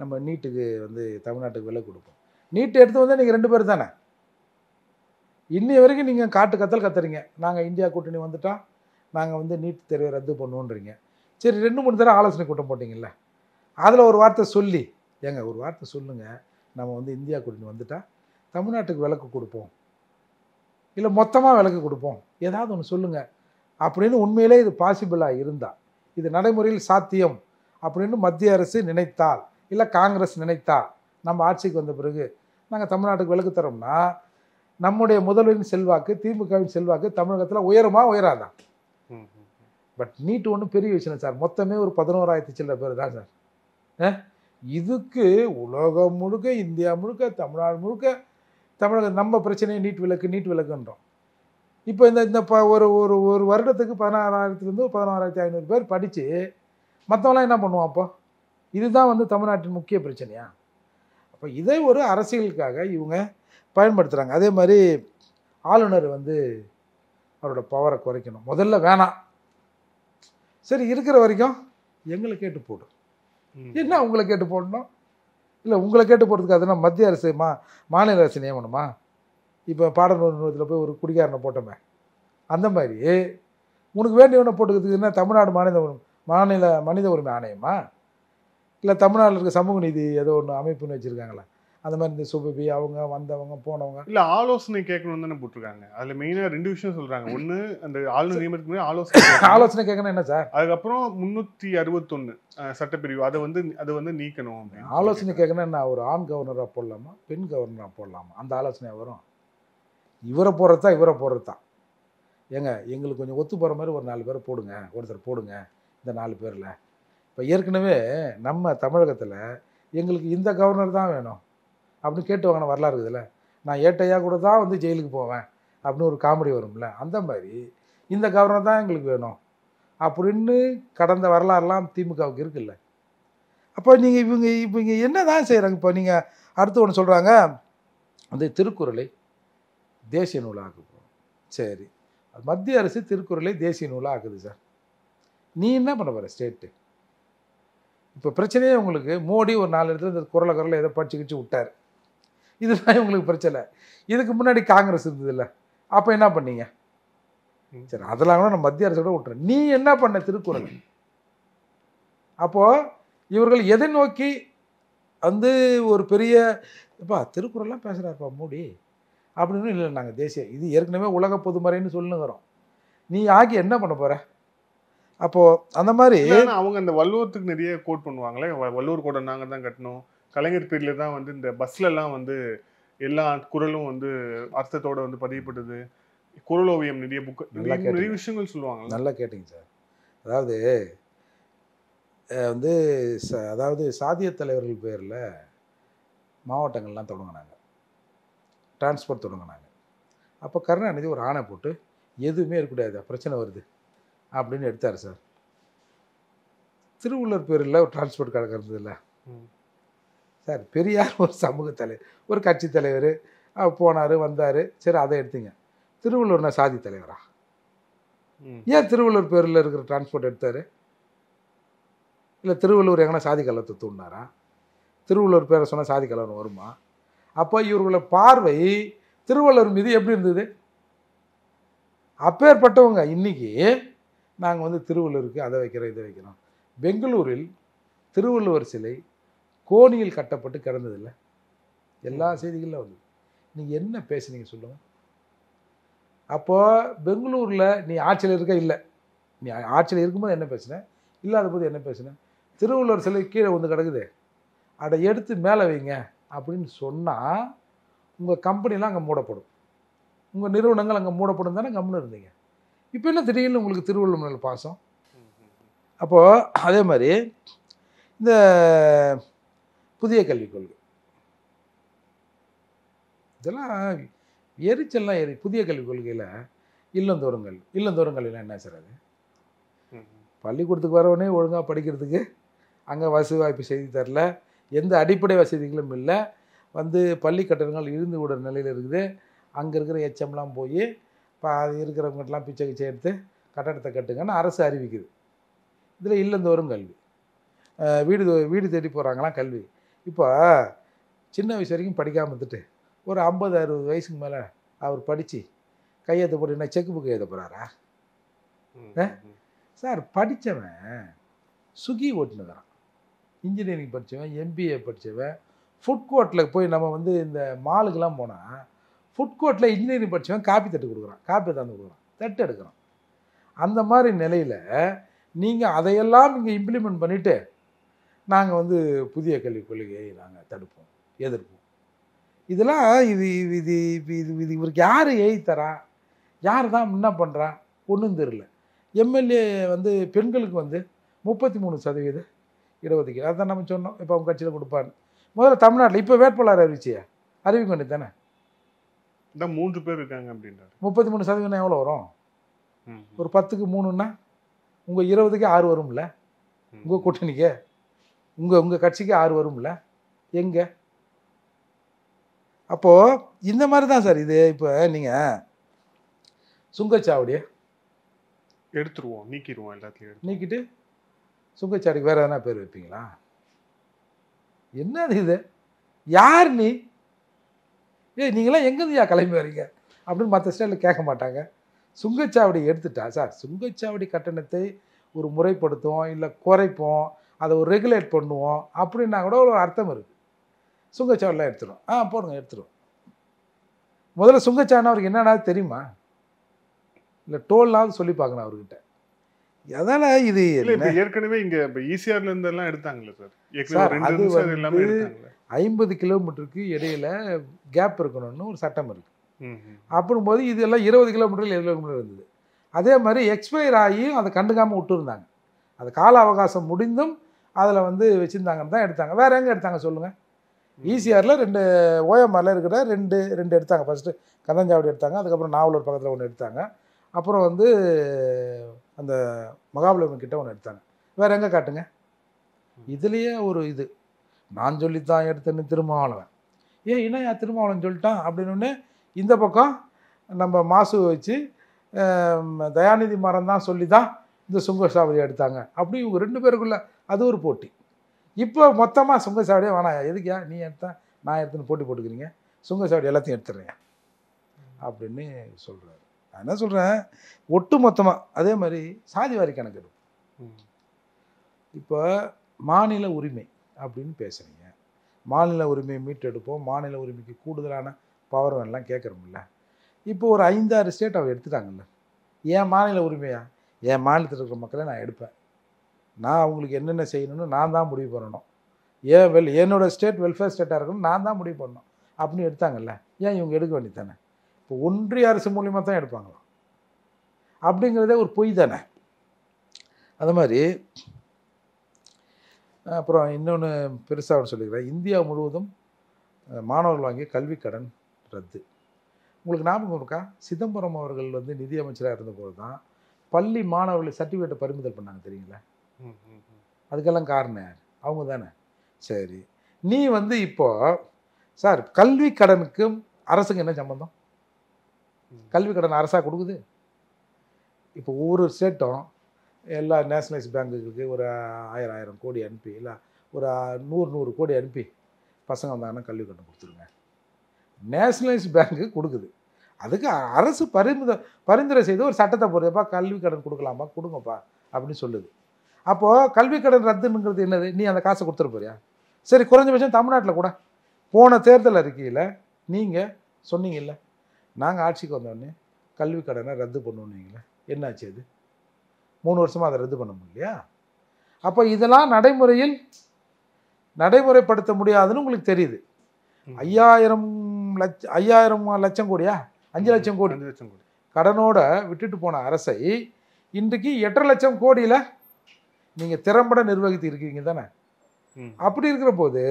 S3: நம்ம நீட்டுக்கு வந்து தமிழ்நாட்டுக்கு விலை கொடுப்போம். நீட் எடுத்து வந்தால் நீங்கள் ரெண்டு பேர் தானே? இன்னி வரைக்கும் நீங்கள் காட்டு கத்தல் கத்துறீங்க. நாங்கள் இந்தியா கூட்டணி வந்துட்டா நாங்கள் வந்து நீட் தேர்வை ரத்து பண்ணுவோன்றீங்க. சரி ரெண்டு மூணு தடவை ஆலோசனை கூட்டம் போட்டிங்கல்ல? அதில் ஒரு வார்த்தை சொல்லி ஏங்க ஒரு வார்த்தை சொல்லுங்கள் நம்ம வந்து இந்தியா கூட்டணி வந்துட்டால் தமிழ்நாட்டுக்கு விளக்கு கொடுப்போம். இல்லை மொத்தமாக விளக்கு கொடுப்போம். ஏதாவது ஒன்று சொல்லுங்கள் அப்படின்னு உண்மையிலே இது பாசிபிளாக இருந்தால் இது நடைமுறையில் சாத்தியம். அப்படின்னு மத்திய அரசு நினைத்தால் இல்லை காங்கிரஸ் நினைத்தால் நம்ம ஆட்சிக்கு வந்த பிறகு நாங்கள் தமிழ்நாட்டுக்கு விலக்கு தரோம்னா நம்முடைய முதல்வரின் செல்வாக்கு திமுகவின் செல்வாக்கு தமிழகத்தில் உயருமா
S2: உயராதான்
S3: பட் நீட் ஒன்றும் பெரிய விஷயம் சார். மொத்தமே ஒரு பதினோராயிரத்தி சில்லற பேர் தான் சார். இதுக்கு உலகம் முழுக்க இந்தியா முழுக்க தமிழ்நாடு முழுக்க தமிழக நம்ம பிரச்சனையை நீட் விலக்கு நீட் விலக்குன்றோம் இப்போ இந்த இந்த ப ஒரு ஒரு ஒரு வருடத்துக்கு பதினாறாயிரத்துலேருந்து பதினாறாயிரத்தி ஐநூறு பேர் படித்து மற்றவங்களாம் என்ன பண்ணுவான் அப்போ? இதுதான் வந்து தமிழ்நாட்டின் முக்கிய பிரச்சனையா? அப்போ இதை ஒரு அரசியலுக்காக இவங்க பயன்படுத்துகிறாங்க அதே மாதிரி ஆளுநர் வந்து அவரோட பவரை குறைக்கணும். முதல்ல வேணாம். சரி இருக்கிற வரைக்கும் எங்களை கேட்டு போடு.
S2: ம்.
S3: என்ன உங்களை கேட்டு போடணும்? இல்லை உங்களை கேட்டு போடுறதுக்கு அதுனா மத்திய அரசு மா மாநில அரசு நியமனமா? இப்போ பாடநூல் நிறுவனத்தில் போய் ஒரு குடிகாரனை போட்டோமே. அந்த மாதிரி. உனக்கு வேண்டியவனை போட்டுக்கிறதுக்கு என்ன தமிழ்நாடு மாநில உரிமை மாநில மனித உரிமை ஆணையமா? இல்லை தமிழ்நாட்டில் இருக்க சமூக நீதி ஏதோ ஒன்று அமைப்புன்னு வச்சுருக்காங்களா? அந்த மாதிரி இந்த சுபபி அவங்க வந்தவங்க போனவங்க.
S2: இல்ல ஆலோசனை கேட்கணும்னு தானே போட்டிருக்காங்க. அதுல மெயினா ரெண்டு விஷயம் சொல்றாங்க. ஒண்ணு அந்த ஆளுநர் நியமனத்துக்கு முன்னாடி ஆலோசனை கேட்கணும்.
S3: ஆலோசனை கேட்கணும் என்ன சார்?
S2: அதுக்கப்புறம் முன்னூத்தி அறுபத்தொன்னு சட்டப்பிரிவு. அதை வந்து அதை வந்து நீக்கணும் அப்படின்னு
S3: ஆலோசனை கேட்கணும் என்ன? ஒரு ஆண் கவர்னராக போடலாமா? பெண் கவர்னராக போடலாமா? அந்த ஆலோசனை வரும். இவரை போடுறது தான் இவரை போடுறது தான். ஏங்க எங்களுக்கு கொஞ்சம் ஒத்து போகிற மாதிரி ஒரு நாலு பேரை போடுங்க. ஒருத்தர் போடுங்க. இந்த நாலு பேரில். இப்போ ஏற்கனவே நம்ம தமிழகத்தில் எங்களுக்கு இந்த கவர்னர் தான் வேணும். அப்படின்னு கேட்டு வாங்கின வரலாறு இருக்குதுல்ல. நான் ஏட்டையாக கூட தான் வந்து ஜெயிலுக்கு போவேன் அப்படின்னு ஒரு காமெடி வரும்ல. அந்த மாதிரி இந்த கவர்னர் தான் எங்களுக்கு வேணும் அப்படின்னு கடந்த வரலாறுலாம் திமுகவுக்கு இருக்குல்ல. அப்போ நீங்கள் இவங்க இப்போ இங்கே என்ன தான் செய்கிறாங்க இப்போ நீங்கள் அடுத்து ஒன்று சொல்கிறாங்க அந்த திருக்குறளை தேசிய நூலாக ஆக்க சரி. மத்திய அரசு திருக்குறளை தேசிய நூலாக ஆக்குது சார். நீ என்ன பண்ண போகிற ஸ்டேட்டு இப்போ பிரச்சனையே உங்களுக்கு. மோடி ஒரு நாலு இடத்துல இந்த குரலை குரலை ஏதோ படிச்சு கிச்சு விட்டார். இதுதான் உங்களுக்கு பிரச்சனை. இதுக்கு முன்னாடி காங்கிரஸ் இருந்ததில்ல. அப்போ என்ன பண்ணீங்க?
S2: ம்.
S3: சரி அதெல்லாம் கூட நான் மத்திய அரசோட விட்டுறேன் நீ என்ன பண்ண திருக்குறள்? அப்போது இவர்கள் எதை நோக்கி வந்து ஒரு பெரிய இப்போ திருக்குறள்லாம் பேசுகிறாருப்பா மோடி. அப்படின்னு இல்லை நாங்கள் தேசிய இது ஏற்கனவே உலக பொதுமறைன்னு சொல்லுங்கிறோம். நீ ஆகி என்ன பண்ண போகிற அப்போது அந்த மாதிரி
S2: அவங்க அந்த வள்ளுவத்துக்கு நிறைய கோட் பண்ணுவாங்களே. வள்ளுவர் கூட நாங்க தான் கட்டணும். கலைஞர் பீரியட்ல தான் வந்து இந்த பஸ்ல எல்லாம் வந்து எல்லா குரலும் வந்து அர்த்தத்தோட வந்து பதியப்பட்டது. குரலோவியம் நிறைய புக்
S3: நல்லா
S2: நிறைய. விஷயங்கள் சொல்லுவாங்க
S3: நல்லா கேட்டிங்க சார். அதாவது வந்து ச அதாவது சாதிய தலைவர்கள் பேரில் மாவட்டங்கள்லாம் தொடங்கினாங்க. டிரான்ஸ்போர்ட் தொடங்கினாங்க. அப்போ கருணாநிதி ஒரு ஆணை போட்டு எதுவுமே இருக்கக்கூடாது பிரச்சனை வருது. அப்படின்னு எடுத்தார் சார். திருவள்ளுவர் பேரில் ஒரு டிரான்ஸ்போர்ட் கழகம் இருந்ததில்ல. சார் பெரியார் ஒரு சமூக தலைவர் ஒரு கட்சி தலைவர் போனார் வந்தார். சரி அதை எடுத்தீங்க. திருவள்ளுவர்னா சாதி தலைவரா. ஏன் திருவள்ளுவர் பேரில் இருக்கிற டிரான்ஸ்போர்ட் எடுத்தார்? இல்லை திருவள்ளுவர் எங்கன்னா சாதி கலத்தை தூண்டினாரா? திருவள்ளுவர் பேரை சொன்னால் சாதி கலவரம் வருமா? அப்போ இவர்களோட பார்வை திருவள்ளுவர் மீது எப்படி இருந்தது? அப்பேற்பட்டவங்க இன்னைக்கு நாங்கள் வந்து திருவள்ளுவருக்கு அதை வைக்கிறோம் இதை வைக்கிறோம். பெங்களூரில் திருவள்ளுவர் சிலை கோணியில் கட்டப்பட்டு கிடந்ததில்லை. எல்லா செய்திகளிலும் வந்து. நீங்கள் என்ன பேசுனீங்க சொல்லுங்கள் அப்போது பெங்களூரில் நீ ஆட்சியில் இருக்க இல்லை. நீ ஆட்சியில் இருக்கும்போது என்ன பேசுன? இல்லாத போது என்ன பேசுன? திருவள்ளுவர் சிலை கீழே வந்து கிடக்குது. அதை எடுத்து மேலே வைங்க அப்படின்னு சொன்னால் உங்கள் கம்பெனிலாம் அங்கே மூடப்படும். உங்கள் நிறுவனங்கள் அங்கே மூடப்படும் தானே கம்முன்னு இருந்தீங்க. இப்போ என்ன திடீர்னு உங்களுக்கு திருவள்ளுவர் பாசம்? அப்போது அதே மாதிரி இந்த புதிய கல்விக் கொள்கை. இதெல்லாம் எரிச்சல்லாம் எரி புதிய கல்விக் கொள்கையில் இல்லந்தோறும் கல்வி இல்லந்தோறும் என்ன சார் அது பள்ளிக்கூடத்துக்கு வரவனே ஒழுங்காக படிக்கிறதுக்கு அங்கே வசதி வாய்ப்பு செய்து தரல. எந்த அடிப்படை வசதிகளும் இல்லை. வந்து பள்ளி கட்டணங்கள் இருந்து விடுற நிலையில் இருக்குது. அங்கே இருக்கிற HM எச்சம்லாம் போய் இப்போ அது இருக்கிறவங்கட்டெல்லாம் பிச்சை கிச்சை எடுத்து கட்டடத்தை கட்டுங்கன்னு அரசு அறிவிக்குது. இதில் இல்லந்தோறும் கல்வி. வீடு வீடு தேடி போகிறாங்களாம் கல்வி. இப்போ சின்ன வயசு வரைக்கும் படிக்காமல் இருந்துட்டு ஒரு ஐம்பது அறுபது வயசுக்கு மேலே அவர் படித்து கையெழுத்து போட்டு என்ன செக் புக் எழுத போகிறாரா. சார் படித்தவன் சுகி ஓட்டுனுக்கிறான் இன்ஜினியரிங் படித்தவன் எம்பிஏ படித்தவன் ஃபுட் கோர்ட்டில் போய் நம்ம வந்து இந்த மாலுக்கெல்லாம் போனால் ஃபுட் கோர்ட்டில் இன்ஜினியரிங் படித்தவன் காப்பி தட்டு கொடுக்குறான். காப்பி தந்து கொடுக்குறான். தட்டு எடுக்கிறான். அந்த மாதிரி நிலையில் நீங்கள் அதையெல்லாம் நீங்கள் இம்ப்ளிமெண்ட் பண்ணிவிட்டு நாங்கள் வந்து புதிய கல்விக் கொள்கையை நாங்கள் தடுப்போம் எதிர்ப்போம். இதெல்லாம் இது இது இது இது இது இவருக்கு யார் எழுதி தரா? யார் தான் என்ன பண்ணுறா ஒன்றும் தெரியல. எம்எல்ஏ வந்து பெண்களுக்கு வந்து முப்பத்தி மூணு சதவீத இடஒதுக்கீடு அதான் நம்ம சொன்னோம். இப்போ அவங்க கட்சியில் கொடுப்பான்னு முதல்ல தமிழ்நாட்டில் இப்போ வேட்பாளர் அறிவிச்சியா? அறிவிக்க வேண்டியது தானே?
S2: இதான் மூன்று பேர் இருக்காங்க அப்படின்றாரு.
S3: முப்பத்தி மூணு சதவீதம் எவ்வளோ வரும். ஒரு பத்துக்கு மூணுன்னா உங்கள் இருபதுக்கு ஆறு வரும்ல. உங்கள் கூட்டணிக்கு? உங்கள் உங்கள் கட்சிக்கு ஆறு வரும்ல? எங்கே? அப்போது இந்த மாதிரி தான் சார் இது. இப்போ நீங்கள் சுங்கச்சாவடியை
S2: எடுத்துருவோம் நீக்கிடுவோம் எல்லாத்தையும்
S3: நீக்கிட்டு சுங்கச்சாவடிக்கு வேறு எதனா பேர் வைப்பீங்களா? என்னது இது? யார் நீ? ஏய் நீங்களாம் எங்கேருந்துயா கிளம்பி வரீங்க? அப்படின்னு மற்ற ஸ்டைலில் கேட்க மாட்டாங்க. சுங்கச்சாவடி எடுத்துட்டா சார் சுங்கச்சாவடி கட்டணத்தை ஒரு முறைப்படுத்துவோம் இல்லை குறைப்போம் அதை ஒரு ரெகுலேட் பண்ணுவோம் அப்படின்னா கூட ஒரு அர்த்தம் இருக்குது சுங்கச்சாவடிலாம் எடுத்துடும் ஆ போடுங்க எடுத்துடும் முதல்ல சுங்கச்சாவடினா அவருக்கு என்னன்னா தெரியுமா? இல்லை டோல்லாவது சொல்லி பார்க்கணும் அவர்கிட்ட. அதனால் இது
S2: ஏற்கனவே இங்க இப்ப ஈசிஆர்ல இருந்து எல்லாம் எடுத்தாங்கல்ல சார்
S3: அது
S2: எல்லாமே எடுத்தாங்கல்ல.
S3: ஐம்பது கிலோமீட்டருக்கு இடையில கேப் இருக்கணும்னு ஒரு சட்டம் இருக்குது. அப்படின்போது இதெல்லாம் இருபது கிலோமீட்டர் இருபது கிலோமீட்டர் இருந்தது. அதே மாதிரி எக்ஸ்பயர் ஆகியும் அதை கண்டுக்காமல் விட்டுருந்தாங்க. அது கால அவகாசம் முடிந்தும் அதில் வந்து வச்சுருந்தாங்கன்னு தான் எடுத்தாங்க. வேறு எங்கே எடுத்தாங்க சொல்லுங்கள் ஈசிஆரில் ரெண்டு ஓஎம்ஆரில் இருக்கிற ரெண்டு ரெண்டு எடுத்தாங்க. ஃபஸ்ட்டு கந்தஞ்சாவடி எடுத்தாங்க. அதுக்கப்புறம் நாவலூர் பக்கத்தில் ஒன்று எடுத்தாங்க. அப்புறம் வந்து அந்த மகாபலிபுரம் கிட்ட ஒன்று எடுத்தாங்க. வேறு எங்கே காட்டுங்க? இதுலேயே ஒரு இது. நான் சொல்லித்தான் எடுத்தேன்னு திருமாவளவன். ஏன் என்னையா திருமாவளவன் சொல்லிட்டான்? அப்படின்னு இந்த பக்கம் நம்ம மாசு வச்சு தயாநிதி மரம் தான் சொல்லி தான் இந்த சுங்கசாவடி எடுத்தாங்க. அப்படி இவங்க ரெண்டு பேருக்குள்ள அது ஒரு போட்டி. இப்போ மொத்தமாக சுங்கசாவடியே வேணாம். எதுக்கியா நீ எடுத்தா நான் எடுத்துன்னு போட்டி போட்டுக்கிறீங்க. சுங்கசாவடி எல்லாத்தையும் எடுத்துடுறேன். அப்படின்னு சொல்கிறாரு நான் என்ன சொல்கிறேன் ஒட்டு மொத்தமாக அதே மாதிரி சாதி வாரி கணக்கு எடுப்போம்.
S2: ம்.
S3: இப்போ மாநில உரிமை. அப்படின்னு பேசுகிறீங்க மாநில உரிமையை மீட்டெடுப்போம். மாநில உரிமைக்கு கூடுதலான பவர் எல்லாம் கேட்குறோம்ல. இப்போ ஒரு ஐந்தாறு ஸ்டேட் அவள் எடுத்துட்டாங்கல்ல. என் மாநில உரிமையா? என் மாநிலத்தில் இருக்கிற மக்களை நான் எடுப்பேன். நான் அவங்களுக்கு என்னென்ன செய்யணும்னு நான் தான் முடிவு பண்ணணும். ஏன் வெல் என்னோடய ஸ்டேட் வெல்ஃபேர் ஸ்டேட்டாக இருக்கணும் நான் தான் முடிவு பண்ணணும். அப்படின்னு எடுத்தாங்கல்ல. ஏன் இவங்க எடுக்க வேண்டியது தானே? இப்போ ஒன்றிய அரசு மூலியமாக தான் எடுப்பாங்களாம் அப்படிங்கிறதே ஒரு பொய் தானே? அது மாதிரி அப்புறம் இன்னொன்று பெருசாக ஒன்று சொல்லிக்கிறேன் இந்தியா முழுவதும் மாணவர்கள் வாங்கிய கல்விக் கடன் ரத்து. உங்களுக்கு ஞாபகம் இருக்கா? சிதம்பரம் அவர்கள் வந்து நிதியமைச்சராக இருந்தபோது தான் பள்ளி மாணவர்கள் சர்டிஃபிகேட்டை பறிமுதல் பண்ணாங்க தெரியுங்களா. அதுக்கெல்லாம் காரணம் யார்? அவங்க தானே. சரி. நீ வந்து இப்போ சார் கல்வி கடனுக்கும் அரசுக்கு என்ன சம்பந்தம்?
S2: ம்.
S3: கல்வி கடன் அரசாக கொடுக்குது? இப்போ ஒவ்வொரு ஸ்டேட்டும் எல்லா நேஷனலைஸ் பேங்குகளுக்கு ஒரு ஆயிரம் ஆயிரம் கோடி அனுப்பி இல்லை ஒரு நூறு நூறு கோடி அனுப்பி பசங்க வந்தாங்கன்னா கல்வி கடன் கொடுத்துருங்க. நேஷனலைஸ் பேங்க்கு கொடுக்குது. அதுக்கு அரசு பரிந்துரை பரிந்துரை செய்து ஒரு சட்டத்தை போடுறப்பா கல்வி கடன் கொடுக்கலாமா? கொடுங்கப்பா அப்படின்னு சொல்லுது. அப்போது கல்வி கடன் ரத்துங்கிறது என்னது? நீ அந்த காசை கொடுத்துருப்போறியா போறியா? சரி குறைஞ்சபட்சம் தமிழ்நாட்டில் கூட. போன தேர்தல் அறிக்கையில் நீங்கள் சொன்னீங்கல்ல நாங்கள் ஆட்சிக்கு வந்தோடனே கல்வி கடனை ரத்து பண்ணுவீங்களே என்னாச்சு அது? மூணு வருஷமாக அதை ரத்து பண்ண முடியலையா? அப்போ இதெல்லாம் நடைமுறையில் நடைமுறைப்படுத்த முடியாதுன்னு உங்களுக்கு தெரியுது. ஐயாயிரம் லட்ச ஐயாயிரம் லட்சம் கோடியா? அஞ்சு லட்சம் கோடி.
S2: அஞ்சு லட்சம் கோடி.
S3: கடனோட விட்டுட்டு போன அரசை இன்றைக்கு எட்டரை லட்சம் கோடியில் நீங்கள் திறம்பட நிர்வகித்து இருக்கீங்க தானே. அப்படி இருக்கிற போது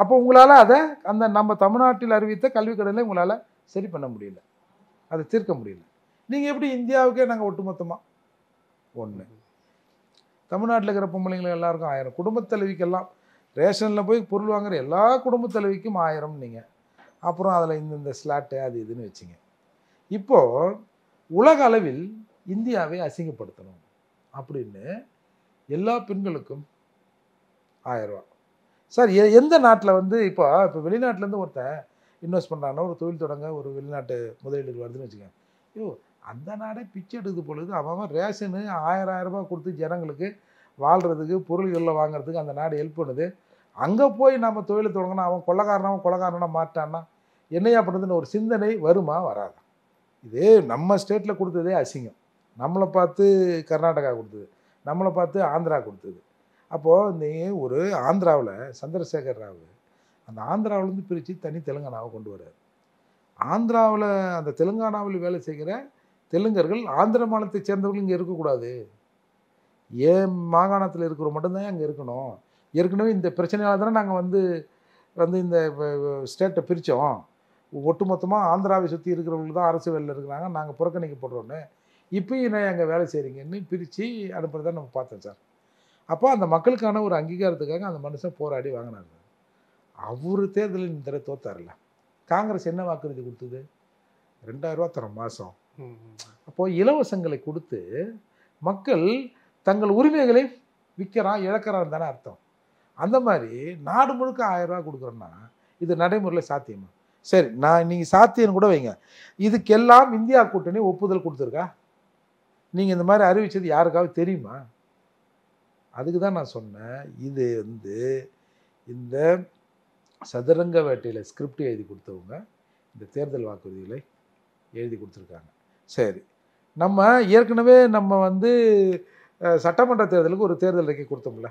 S3: அப்போ உங்களால் அதை அந்த நம்ம தமிழ்நாட்டில் அறிவித்த கல்விக் கடனை உங்களால் சரி பண்ண முடியல. அதை தீர்க்க முடியல. நீங்கள் எப்படி இந்தியாவுக்கே நாங்கள் ஒட்டுமொத்தமாக ஒன்று தமிழ்நாட்டில் இருக்கிற பொம்பளைங்களுக்கு எல்லாருக்கும் ஆயிரம். குடும்பத் தலைவிக்கெல்லாம் ரேஷனில் போய் பொருள் வாங்குற எல்லா குடும்பத் தலைவிக்கும் ஆயிரம் நீங்கள் அப்புறம் அதில் இந்தந்த ஸ்லாட்டு அது இதுன்னு வச்சிங்க. இப்போது உலக அளவில் இந்தியாவை அசிங்கப்படுத்தணும் அப்படின்னு எல்லா பெண்களுக்கும் ஆயிரம் ரூபா. சார் எ- எந்த நாட்டில் வந்து இப்போ இப்போ வெளிநாட்டிலேருந்து ஒருத்தன் இன்வெஸ்ட் பண்ணுறாங்கன்னா ஒரு தொழில் தொடங்க ஒரு வெளிநாட்டு முதலீடுகள் வருதுன்னு வச்சுக்கோங்க. ஐயோ அந்த நாடே பிச்சை எடுக்குது பொழுது அவன் ரேஷனு ஆயிரம் ஆயிரம் ரூபாய் கொடுத்து ஜனங்களுக்கு வாழ்கிறதுக்கு பொருள்களில் வாங்குறதுக்கு அந்த நாடு ஹெல்ப் பண்ணுது. அங்கே போய் நம்ம தொழிலை தொடங்கினா அவன் கொள்ளக்காரனாவும் கொள்ளக்காரனா மாட்டான்னா என்னையா பண்ணுறதுன்னு ஒரு சிந்தனை வருமா வராது? இது நம்ம ஸ்டேட்டில் கொடுத்ததே அசிங்கம். நம்மளை பார்த்து கர்நாடகா கொடுத்தது நம்மளை பார்த்து ஆந்திரா கொடுத்தது. அப்போது நீ ஒரு ஆந்திராவில் சந்திரசேகர் ராவ் அந்த ஆந்திராவிலேருந்து பிரித்து தனி தெலுங்கானாவை கொண்டு வர்றார். ஆந்திராவில் அந்த தெலுங்கானாவில் வேலை செய்கிற தெலுங்கர்கள் ஆந்திர மாநிலத்தை சேர்ந்தவர்கள் இங்கே இருக்கக்கூடாது. ஏன் மாகாணத்தில் இருக்கிற மட்டும்தான் அங்கே இருக்கணும்? ஏற்கனவே இந்த பிரச்சனையால் தானே நாங்கள் வந்து வந்து இந்த ஸ்டேட்டை பிரித்தோம் ஒட்டுமொத்தமாக ஆந்திராவை சுற்றி இருக்கிறவங்களுக்கு தான் அரசு வேலையில் இருக்கிறாங்க. நாங்கள் புறக்கணிக்கப்படுறோன்னு இப்போயும் நான் அங்கே வேலை செய்கிறீங்கன்னு பிரித்து அனுப்புகிறதா நம்ம பார்த்தோம் சார். அப்போ அந்த மக்களுக்கான ஒரு அங்கீகாரத்துக்காக அந்த மனுஷன் போராடி வாங்கினார். அவர் தேர்தலில் இந்த தடவை தோத்தார்ல காங்கிரஸ் என்ன வாக்குறுதி கொடுத்தது? ரெண்டாயிரரூவா தரோம் மாதம்
S2: ம்,
S3: அப்போ இலவசங்களை கொடுத்து மக்கள் தங்கள் உரிமைகளை விற்கிறான் இழக்கிறான் தானே அர்த்தம். அந்த மாதிரி நாடு முழுக்க ஆயிரம் ரூபா கொடுக்குறோன்னா இது நடைமுறையில் சாத்தியமா? சரி நான் நீங்கள் சாத்தியம்னு கூட வைங்க. இதுக்கெல்லாம் இந்தியா கூட்டணி ஒப்புதல் கொடுத்துருக்கா? நீங்கள் இந்த மாதிரி அறிவிச்சது யாருக்காவது தெரியுமா? அதுக்கு தான் நான் சொன்னேன். இது வந்து இந்த சதுரங்க வேட்டையில் ஸ்கிரிப்ட் எழுதி கொடுத்தவங்க இந்த தேர்தல் வாக்குறுதிகளை எழுதி கொடுத்துருக்காங்க. சரி. நம்ம ஏற்கனவே நம்ம வந்து சட்டமன்ற தேர்தலுக்கு ஒரு தேர்தல் அறிக்கை கொடுத்தோம்ல.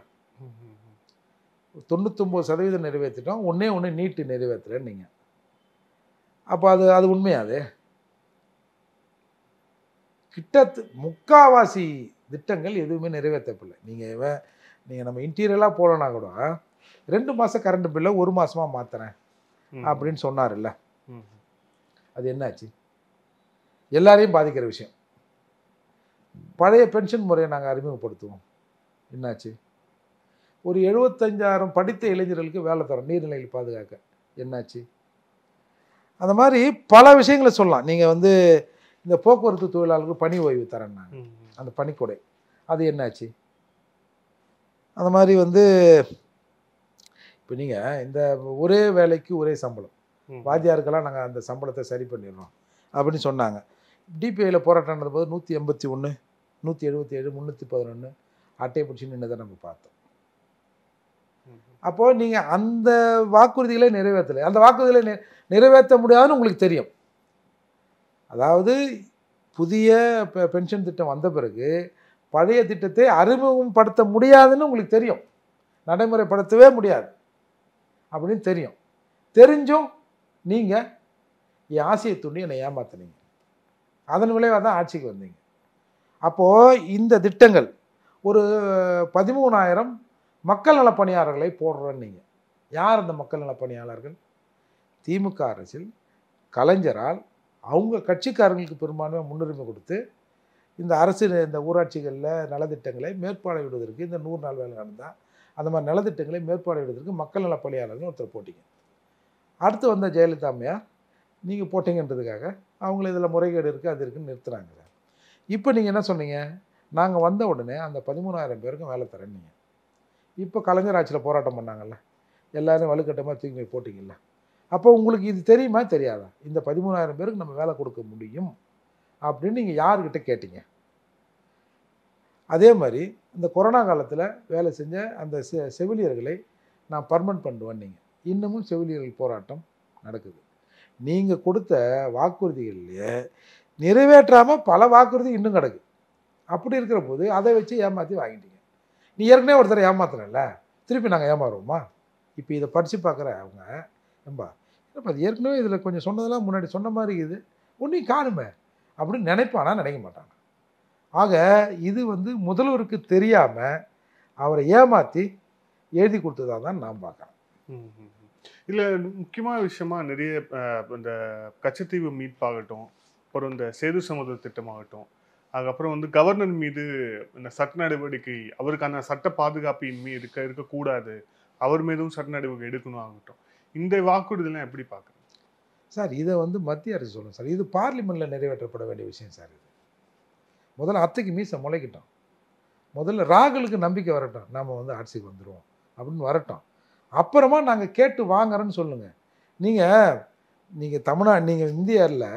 S3: தொண்ணூத்தொம்பது சதவீதம் நிறைவேற்றிட்டோம் ஒன்றே ஒன்று நீட்டு நிறைவேற்றலைன்னு நீங்கள் அப்போ அது அது உண்மையா அது? கிட்டத்து முக்காவாசி திட்டங்கள் எதுவுமே நிறைவேற்றப்படல. நீங்கள் நீங்கள் நம்ம இன்டீரியலாக போகலனா கூட ரெண்டு மாதம் கரண்ட் பில்லை ஒரு மாதமாக மாற்றுறேன். அப்படின்னு சொன்னார்ல. அது என்னாச்சு? எல்லாரையும் பாதிக்கிற விஷயம். பழைய பென்ஷன் முறையை நாங்கள் அறிமுகப்படுத்துவோம். என்னாச்சு? ஒரு எழுபத்தஞ்சாயிரம் படித்த இளைஞர்களுக்கு வேலை தரோம் நீர்நிலைகள் பாதுகாக்க. என்னாச்சு? அந்த மாதிரி பல விஷயங்களை சொல்லலாம். நீங்கள் வந்து இந்த போக்குவரத்து தொழிலாளர்களுக்கு பணி ஓய்வு
S2: ம்.
S3: அந்த பணிக்கொடை. அது என்னாச்சு? அந்த மாதிரி வந்து இப்போ நீங்கள் இந்த ஒரே வேலைக்கு ஒரே சம்பளம். வாத்தியாருக்கெல்லாம் நாங்கள் அந்த சம்பளத்தை சரி பண்ணிடுறோம். அப்படின்னு சொன்னாங்க. டிபிஐயில் போராட்டம் நடந்த போது நூற்றி எண்பத்தி ஒன்று நூற்றி எழுபத்தி ஏழு முந்நூற்றி பதினொன்று அட்டையை பிடிச்சி நின்றதை நம்ம பார்த்தோம். அப்போது நீங்கள் அந்த வாக்குறுதிகளை நிறைவேற்றலை. அந்த வாக்குறுதிகளை நி- நிறைவேற்ற முடியாதுன்னு உங்களுக்கு தெரியும். அதாவது புதிய பெ- பென்ஷன் திட்டம் வந்த பிறகு பழைய திட்டத்தை அறிமுகப்படுத்த முடியாதுன்னு உங்களுக்கு தெரியும். நடைமுறைப்படுத்தவே முடியாது அப்படின்னு தெரியும். தெரிஞ்சும் நீங்கள் என் ஆசையை தூண்டி என்னை ஏமாத்தினீங்க. அதன் விளைவாக தான் ஆட்சிக்கு வந்தீங்க. அப்போது இந்த திட்டங்கள் ஒரு பதிமூணாயிரம் மக்கள் நலப் பணியாளர்களை போடுறோன்னு நீங்கள் யார் அந்த மக்கள் நலப் பணியாளர்கள் திமுக அரசில் கலைஞரால் அவங்க கட்சிக்காரங்களுக்கு பெரும்பான்மையாக முன்னுரிமை கொடுத்து இந்த அரசு இந்த ஊராட்சிகளில் நலத்திட்டங்களை மேற்பார்வையிடுவதற்கு இந்த நூறு நாள் வேலை நடந்தால் அந்த மாதிரி நலத்திட்டங்களை மேற்பார்வையிடுவதற்கு மக்கள் நலப்பணியாளர்கள் ஒருத்தர் போட்டிங்க. அடுத்து வந்த ஜெயலலிதா அம்மையார் நீங்கள் போட்டிங்கன்றதுக்காக அவங்கள இதில் முறைகேடு இருக்குது அது இருக்குன்னு நிறுத்துகிறாங்க இப்போ நீங்கள் என்ன சொன்னீங்க? நாங்கள் வந்த உடனே அந்த பதிமூணாயிரம் பேருக்கும் வேலை தரேன் நீங்கள் இப்போ கலைஞர் ஆட்சியில் போராட்டம் பண்ணாங்கல்ல? எல்லாரும் வலுக்கட்டமாக தூக்கி போய் போட்டிங்கல்ல? அப்போ உங்களுக்கு இது தெரியுமா தெரியாதா? இந்த பதிமூணாயிரம் பேருக்கு நம்ம வேலை கொடுக்க முடியும் அப்படின்னு நீங்கள் யாருக்கிட்ட கேட்டீங்க? அதே மாதிரி இந்த கொரோனா காலத்தில் வேலை செஞ்ச அந்த செ செவிலியர்களை நான் பர்மனன்ட் பண்ணுவேன் நீங்கள் இன்னமும் செவிலியர்கள் போராட்டம் நடக்குது. நீங்கள் கொடுத்த வாக்குறுதிகள்லையே நிறைவேற்றாமல் பல வாக்குறுதி இன்னும் கிடக்கு. அப்படி இருக்கிற போது அதை வச்சு ஏமாற்றி வாங்கிட்டீங்க. நீ ஏற்கனவே ஒருத்தரை ஏமாத்துறல திருப்பி நாங்கள் ஏமாறுவோமா? இப்போ இதை படித்து பார்க்குற அவங்க ஏம்பா என்னப்பா இது ஏற்கனவே இதில் கொஞ்சம் சொன்னதெல்லாம் முன்னாடி சொன்ன மாதிரி இது. ஒன்றையும் காணுமே அப்படின்னு நினைப்பானா? நினைக்க மாட்டானா ஆக இது வந்து முதல்வருக்கு தெரியாமல் அவரை ஏமாற்றி எழுதி கொடுத்ததா தான் நான் பார்க்குறேன்
S2: ம், ம். இல்லை முக்கியமான விஷயமா நிறைய இந்த கச்சத்தீவு மீட்பாகட்டும் அப்புறம் இந்த சேது சமுதிர திட்டமாகட்டும் அதுக்கப்புறம் வந்து கவர்னர் மீது இந்த சட்ட நடவடிக்கை அவருக்கான சட்ட பாதுகாப்பு இன்மை இருக்க இருக்கக்கூடாது அவர் மீதும் சட்ட நடவடிக்கை எடுக்கணும் ஆகட்டும். இந்த வாக்குறுதிலாம் எப்படி பார்க்குறேன்
S3: சார் இதை வந்து மத்திய அரசு சொல்லணும் சார். இது பார்லிமெண்ட்டில் நிறைவேற்றப்பட வேண்டிய விஷயம் சார் இது. முதல்ல அத்தைக்கு மீசை முளைக்கிட்டோம். முதல்ல ராகுலுக்கு நம்பிக்கை வரட்டும். நாம் வந்து ஆட்சிக்கு வந்துடுவோம் அப்படின்னு வரட்டும். அப்புறமா நாங்கள் கேட்டு வாங்குறோன்னு சொல்லுங்கள் நீங்கள் நீங்கள் தமிழ்நாடு நீங்கள் இந்தியாவில்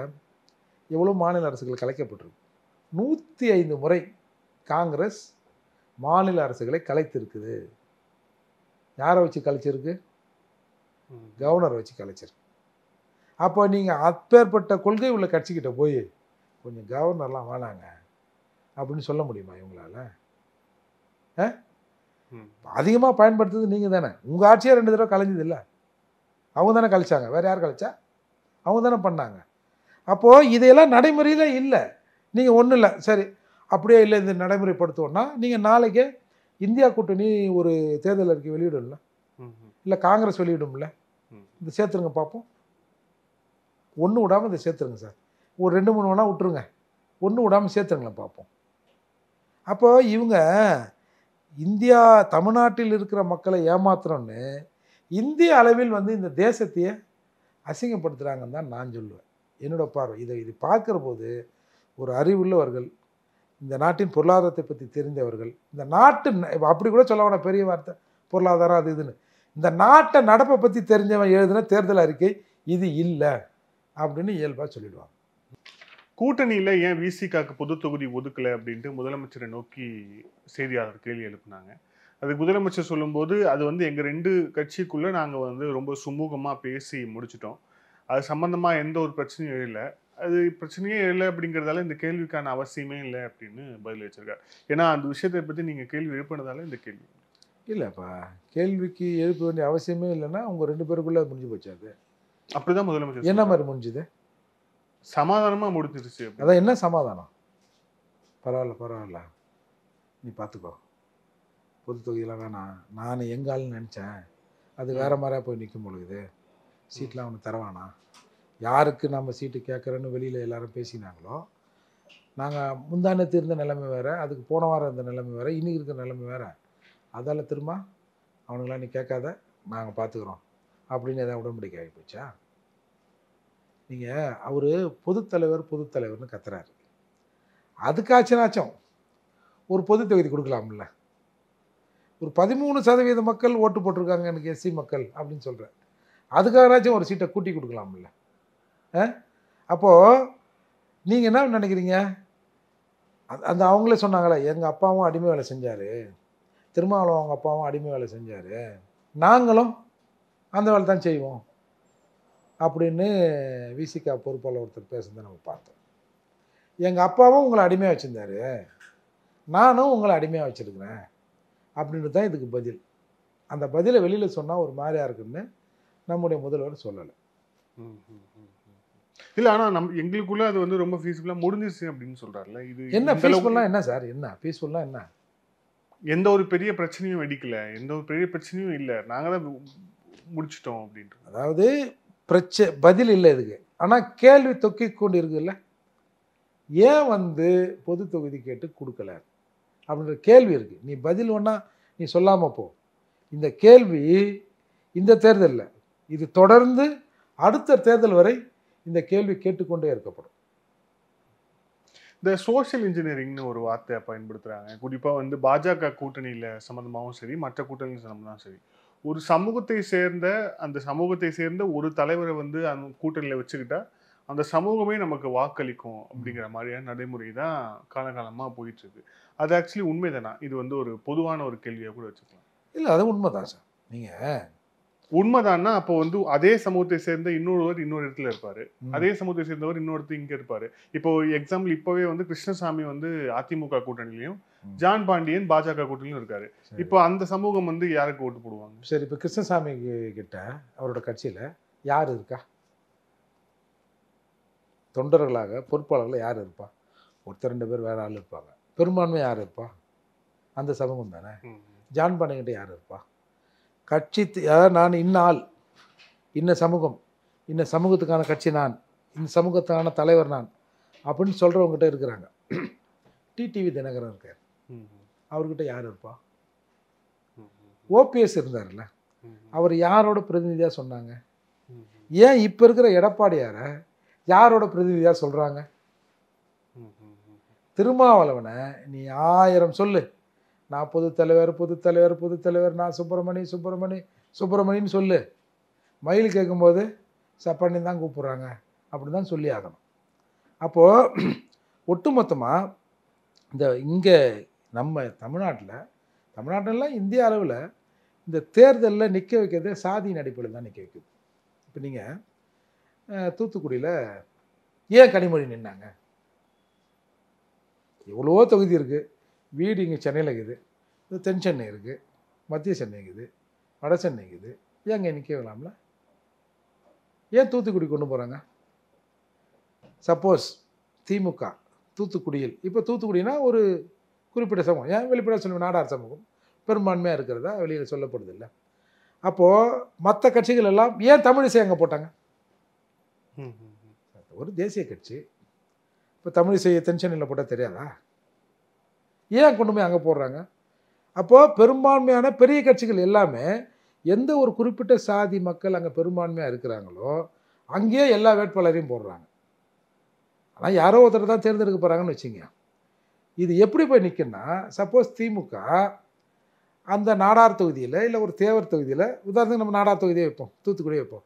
S3: எவ்வளோ மாநில அரசுகள் கலைக்கப்பட்டிருக்கு? நூற்றி ஐந்து முறை காங்கிரஸ் மாநில அரசுகளை கலைத்திருக்குது. யாரை வச்சு கலைச்சிருக்கு?
S2: ம்.
S3: கவர்னரை வச்சு கலைச்சிருக்கு. அப்போ நீங்கள் அப்பேற்பட்ட கொள்கை உள்ள கட்சிக்கிட்ட போய் கொஞ்சம் கவர்னர்லாம் வேணாங்க அப்படின்னு சொல்ல முடியுமா இவங்களால?
S2: ம்.
S3: அதிகமாக பயன்படுத்துறது நீங்கள் தானே. உங்கள் ஆட்சியே ரெண்டு தடவை கலைஞ்சது இல்லை. அவங்க தானே கழிச்சாங்க. வேறு யார் கழிச்சா? அவங்க தானே பண்ணாங்க. அப்போது இதையெல்லாம் நடைமுறையில் இல்லை. நீங்கள் ஒன்றும் இல்லை. சரி அப்படியே இல்லை இது நடைமுறைப்படுத்துவோன்னா நீங்கள் நாளைக்கு இந்தியா கூட்டணி ஒரு தேர்தல் அறிக்கை வெளியிடும்ல. இல்லை காங்கிரஸ் வெளியிடும்ல. இந்த சேர்த்துருங்க பார்ப்போம் ஒன்று விடாமல் இதை சேர்த்துருங்க சார். ஒரு ரெண்டு மூணு வேணால் விட்டுருங்க. ஒன்று விடாமல் சேர்த்துருங்களேன் பார்ப்போம் அப்போ இவங்க இந்தியா தமிழ்நாட்டில் இருக்கிற மக்களை ஏமாத்துறோன்னு இந்திய அளவில் வந்து இந்த தேசத்தையே அசிங்கப்படுத்துகிறாங்கன்னு தான் நான் சொல்லுவேன். என்னோட பார்வை. இதை இது பார்க்குற போது ஒரு அறிவுள்ளவர்கள் இந்த நாட்டின் பொருளாதாரத்தை பற்றி தெரிந்தவர்கள் இந்த நாட்டு அப்படி கூட சொல்ல வேணாம் பெரிய வார்த்தை பொருளாதாரம் அது இதுன்னு. இந்த நாட்டை நடப்பை பற்றி தெரிஞ்சவன் எழுதின தேர்தல் அறிக்கை இது இல்லை அப்படின்னு இயல்பாக சொல்லிடுவாங்க.
S2: கூட்டணியில ஏன் விசிகாக்கு பொது தொகுதி ஒதுக்கல அப்படின்ட்டு முதலமைச்சரை நோக்கி செய்தியாளர் கேள்வி எழுப்புனாங்க. அதுக்கு முதலமைச்சர் சொல்லும்போது அது வந்து எங்க ரெண்டு கட்சிக்குள்ள நாங்க வந்து ரொம்ப சுமூகமா பேசி முடிச்சிட்டோம். அது சம்பந்தமா எந்த ஒரு பிரச்சனையும் இல்லை. அது பிரச்சனையே இல்லை அப்படிங்கிறதால இந்த கேள்விக்கான அவசியமே இல்லை அப்படின்னு பதில் வச்சிருக்காரு. ஏன்னா அந்த விஷயத்தை பத்தி நீங்க கேள்வி எழுப்பினதால இந்த கேள்வி.
S3: இல்லைப்பா கேள்விக்கு எழுப்ப வேண்டிய அவசியமே இல்லைன்னா உங்கள் ரெண்டு பேருக்குள்ளே முடிஞ்சு போச்சு அது.
S2: அப்படிதான் முதலமைச்சர்
S3: என்ன. மாதிரி முடிஞ்சுது?
S2: சமாதானமா முடிஞ்சிருச்சு.
S3: அதான் என்ன சமாதானம்? பரவாயில்ல பரவாயில்ல. நீ பார்த்துக்கோ பொது தொகுதியெல்லாம் வேணாம் நான் எங்க ஆளுன்னு நினச்சேன். அது வேற மாதிரியா போய் நிற்கும் பொழுது. சீட்லாம் அவனுக்கு தரவானா? யாருக்கு நம்ம சீட்டு கேட்குறேன்னு வெளியில் எல்லாரும் பேசினாங்களோ? நாங்கள் முந்தானத்து இருந்த நிலைமை வேறு. அதுக்கு போன வாரம் இருந்த நிலைமை வேறு. இன்னைக்கு இருக்கிற நிலைமை வேறு. அதால் திரும்ப அவனுங்களாம் நீ கேட்காத நாங்கள் பார்த்துக்குறோம் அப்படின்னு எதாவது உடன்படிக்கை ஆகி போச்சா? நீங்கள் அவர் பொதுத்தலைவர் பொதுத்தலைவர்னு கத்துறாரு. அதுக்காச்சுனாச்சும் ஒரு பொது தொகுதி கொடுக்கலாம்ல. ஒரு பதிமூணு சதவீத மக்கள் ஓட்டு போட்டிருக்காங்க எனக்கு எஸ்சி மக்கள் அப்படின்னு சொல்கிறேன் அதுக்காகனாச்சும் ஒரு சீட்டை கூட்டி கொடுக்கலாம்ல. ஆ? அப்போது நீங்கள் என்ன நினைக்கிறீங்க? அந்த அவங்களே சொன்னாங்களே எங்கள் அப்பாவும் அடிமை வேலை செஞ்சார். திருமாவளவன் அவங்க அப்பாவும் அடிமை வேலை செஞ்சார். நாங்களும் அந்த வேலை தான் செய்வோம். அப்படின்னு விசிகா பொறுப்பாளர் ஒருத்தர் பேசுனதை நம்ம பார்த்தோம். எங்கள் அப்பாவும் உங்களை அடிமையாக வச்சுருந்தாரு. நானும் உங்களை அடிமையாக வச்சுருக்கிறேன் அப்படின்றது தான் இதுக்கு பதில். அந்த பதிலை வெளியில் சொன்னால் ஒரு மாதிரியா இருக்குன்னு நம்முடைய முதல்வர் சொல்லலை.
S2: இல்ல ஆனா நம்ம எங்களுக்குள்ள அது வந்து ரொம்ப ஃபீஸிபிளா முடிஞ்சிருச்சு அப்படின்னு சொல்றாருல இது
S3: என்ன பீஸ்ஃபுல்லாக என்ன சார்? என்ன? பீஸ்ஃபுல்லாக என்ன?
S2: எந்த ஒரு பெரிய பிரச்சனையும் வெடிக்கல. எந்த ஒரு பெரிய பிரச்சனையும் இல்ல. நாங்க தான் முடிச்சிட்டோம் அப்படின்ட்டு
S3: அதாவது பிரச்ச பதில் இல்லை இதுக்கு. ஆனால் கேள்வி தொக்கி கொண்டு இருக்குல்ல ஏன் வந்து பொது தொகுதி கேட்டு கொடுக்கல? அப்படின்ற கேள்வி இருக்கு. நீ பதில் ஒன்றா நீ சொல்லாமல் போ. இந்த கேள்வி இந்த தேர்தலில். இது தொடர்ந்து அடுத்த தேர்தல் வரை இந்த கேள்வி கேட்டுக்கொண்டே இருக்கப்படும்
S2: இந்த சோஷியல் இன்ஜினியரிங்னு ஒரு வார்த்தையை பயன்படுத்துகிறாங்க குறிப்பாக வந்து பாஜக கூட்டணியில் சம்மந்தமாகவும் சரி மற்ற கூட்டணி சம்பந்தமாகவும் சரி. ஒரு சமூகத்தை சேர்ந்த அந்த சமூகத்தை சேர்ந்த ஒரு தலைவரை வந்து அந்த கூட்டணியில் வச்சுக்கிட்டா அந்த சமூகமே நமக்கு வாக்களிக்கும் அப்படிங்கிற மாதிரியான நடைமுறை தான் காலகாலமாக போயிட்டு இருக்கு அது ஆக்சுவலி உண்மைதானா? இது வந்து ஒரு பொதுவான ஒரு கேள்வியாக கூட வச்சுக்கலாம்.
S3: இல்லை அது உண்மைதான் சார். நீங்கள்
S2: உண்மைதான்னா அப்போ வந்து அதே சமூகத்தை சேர்ந்த இன்னொருவர் இன்னொரு இடத்துல இருப்பாரு. அதே சமூகத்தை சேர்ந்தவர் இன்னொருத்தர் இங்க இருப்பாரு. இப்போ எக்ஸாம்பிள் இப்பவே வந்து கிருஷ்ணசாமி வந்து அதிமுக கூட்டணியிலையும்
S3: ம்.
S2: ஜான் பாண்டியன் பாஜக கூட்டணியிலும் இருக்காரு. இப்போ அந்த சமூகம் வந்து யாருக்கு ஓட்டு போடுவாங்க?
S3: சரி இப்போ கிருஷ்ணசாமி கிட்ட அவரோட கட்சியில் யார் இருக்கா? தொண்டர்களாக பொறுப்பாளர்களாக யார் இருப்பா? ஒருத்தர் ரெண்டு பேர் வேற ஆள் இருப்பாங்க. பெரும்பான்மை யார் இருப்பா? அந்த சமூகம் தானே. ஜான் பாண்டியன்கிட்ட யார் இருப்பா? கட்சி அதாவது நான் இன்ன ஆள் இன்ன சமூகம் இன்ன சமூகத்துக்கான கட்சி நான் இந்த சமூகத்துக்கான தலைவர் நான் அப்படின்னு சொல்கிறவங்ககிட்ட இருக்கிறாங்க. டிடிவி தினகரன் இருக்கார்.
S2: ம்,
S3: அவர்கிட்ட யார் இருப்பா? ஓபிஎஸ் இருந்தார்ல. அவர் யாரோட பிரதிநிதியாக சொன்னாங்க? ஏன் இப்போ இருக்கிற எடப்பாடியாரை யாரோட பிரதிநிதியாக சொல்கிறாங்க திருமாவளவனை நீ ஆயிரம் சொல்லு. நான் பொதுத் தலைவர் பொதுத் தலைவர் பொதுத் தலைவர் நான் சுப்பிரமணி சுப்பிரமணி சுப்பிரமணின்னு சொல்லு. மயில் கேட்கும்போது சப்பானி தான் கூப்பிட்றாங்க. அப்படின்னு தான் சொல்லி ஆகணும். அப்போது ஒட்டுமொத்தமாக இந்த இங்கே நம்ம தமிழ்நாட்டில் தமிழ்நாட்டிலலாம் இந்திய அளவில் இந்த தேர்தலில் நிற்க வைக்கிறது சாதியின் அடிப்படையில் தான் நிற்க வைக்குது. இப்போ நீங்கள் தூத்துக்குடியில் ஏன் கனிமொழி நின்னாங்க? எவ்வளவோ தொகுதி இருக்குது வீடு இங்கே சென்னையில் இருக்குது. இது தென் சென்னை இருக்குது மத்திய சென்னை இருக்குது. வட சென்னை இருக்குது. ஏன் அங்கே நிற்க வேணாம்ல? ஏன் தூத்துக்குடி கொண்டு போகிறாங்க சப்போஸ் திமுக தூத்துக்குடியில் இப்போ தூத்துக்குடினா ஒரு குறிப்பிட்ட சமூகம். ஏன் வெளிப்படையாக சொல்லுவேன் நாடார் சமூகம். பெரும்பான்மையாக இருக்கிறதா வெளியில் சொல்லப்படுது இல்லை அப்போது மற்ற கட்சிகள் எல்லாம் ஏன் தமிழிசை அங்கே போட்டாங்க. ஒரு தேசிய கட்சி. இப்போ தமிழிசையை தென் சென்னையில் போட்டால் தெரியாதா? ஏன் கொண்டு போய் அங்கே போடுறாங்க? அப்போது பெரும்பான்மையான பெரிய கட்சிகள் எல்லாமே எந்த ஒரு குறிப்பிட்ட சாதி மக்கள் அங்கே பெரும்பான்மையாக இருக்கிறாங்களோ அங்கேயே எல்லா வேட்பாளரையும் போடுறாங்க. ஆனால் யாரோ ஒருத்தர் தான் தேர்ந்தெடுக்க போகிறாங்கன்னு வச்சுங்க. இது எப்படி போய் நிற்குன்னா சப்போஸ் திமுக அந்த நாடார் தொகுதியில் இல்லை ஒரு தேவர் தொகுதியில் உதாரணத்துக்கு நம்ம நாடார் தொகுதியை வைப்போம் தூத்துக்குடியே வைப்போம்.